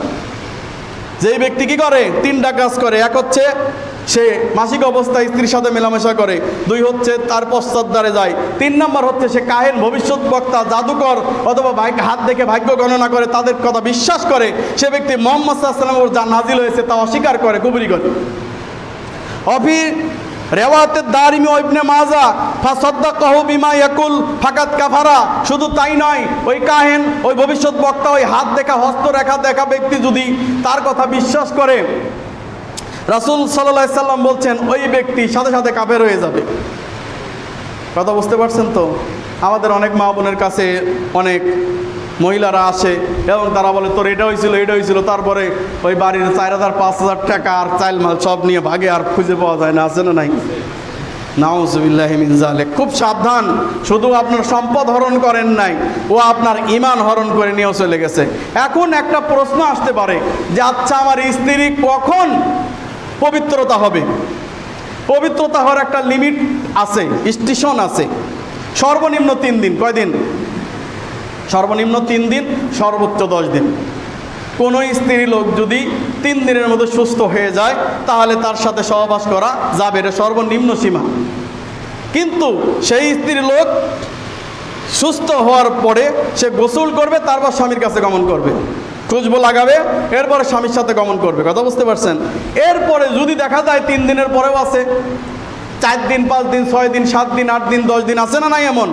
যেই ব্যক্তি কি করে? তিনটা কাজ করে। এক হচ্ছে সে মাসিক অবস্থায় স্ত্রীর সাথে মেলামেশা করে। দুই হচ্ছে তার পশ্চাৎ যায়। তিন নম্বর হচ্ছে সে কাহেন ভবিষ্যৎ বক্তা, জাদুকর অথবা ভাগ্য হাত দেখে ভাগ্য গণনা করে, তাদের কথা বিশ্বাস করে। সে ব্যক্তি মোহাম্মদ সাল্লামের যা নাজিল হয়েছে তা অস্বীকার করে কুবরি করে অফি রেওয়াতের দারিমি ইবনে মাজা ফাসাদ্দাকাহু বিমা ইয়াকুল ফাকাত কাফারা, শুধু তাই নয়, ওই কাহেন, ওই ভবিষ্যৎ বক্তা, ওই হাত দেখা, হস্তরেখা দেখা ব্যক্তি যদি তার কথা বিশ্বাস করে রাসূল সাল্লাম বলছেন, ওই ব্যক্তি সাথে সাথে কাফের হয়ে যাবে। কথা বুঝতে পারছেন তো? আমাদের অনেক মা বোনের কাছে অনেক মহিলারা আসে এবং তারা বলে, তোর এটা হয়েছিল এটা হয়েছিল। তারপরে ওই বাড়ির চার হাজার, পাঁচ হাজার টাকা আর চাইল মাল সব নিয়ে ভাগে আর খুঁজে পাওয়া যায় না, আছে না নাই? নাউজুবিল্লাহ মিনজালে খুব সাবধান, শুধু আপনার সম্পদ হরণ করেন নাই, ও আপনার ইমান হরণ করে নিয়েও চলে গেছে। এখন একটা প্রশ্ন আসতে পারে যে আচ্ছা আমার স্ত্রী কখন পবিত্রতা হবে। পবিত্রতা হওয়ার একটা লিমিট আছে, স্টেশন আছে। সর্বনিম্ন তিন দিন। কয়দিন সর্বনিম্ন তিন দিন, সর্বোচ্চ দশ দিন। কোনো স্ত্রী লোক যদি তিন দিনের মধ্যে সুস্থ হয়ে যায়, তাহলে তার সাথে সহবাস করা যাবে, এটা সর্বনিম্ন সীমা। কিন্তু সেই স্ত্রী লোক সুস্থ হওয়ার পরে সে গোসল করবে, তারপর স্বামীর কাছে গমন করবে। খুশবু লাগাবে, এরপরে স্বামীর সাথে গমন করবে। কথা বুঝতে পারছেন? এরপরে যদি দেখা যায় তিন দিনের পরেও আছে, চার দিন, পাঁচ দিন, ছয় দিন, সাত দিন, আট দিন, দশ দিন, আছে না নাই এমন?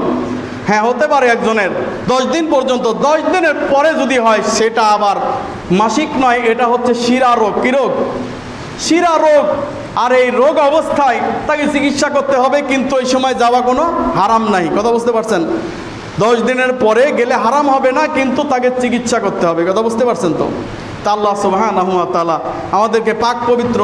হ্যাঁ হতে পারে একজনের। দশ দিন পর্যন্ত, দশ দিনের পরে যদি হয়, সেটা আবার মাসিক নয়, এটা হচ্ছে শিরা রোগ। কী রোগ? শিরা রোগ। আর এই রোগ অবস্থায় তাকে চিকিৎসা করতে হবে, কিন্তু ওই সময় যাওয়া কোনো হারাম নাই। কথা বুঝতে পারছেন? দশ দিনের পরে গেলে হারাম হবে না, কিন্তু তাকে চিকিৎসা করতে হবে। কথা বুঝতে পারছেন তো? তা আল্লাহ সুবাহ আমাদেরকে পাক পবিত্র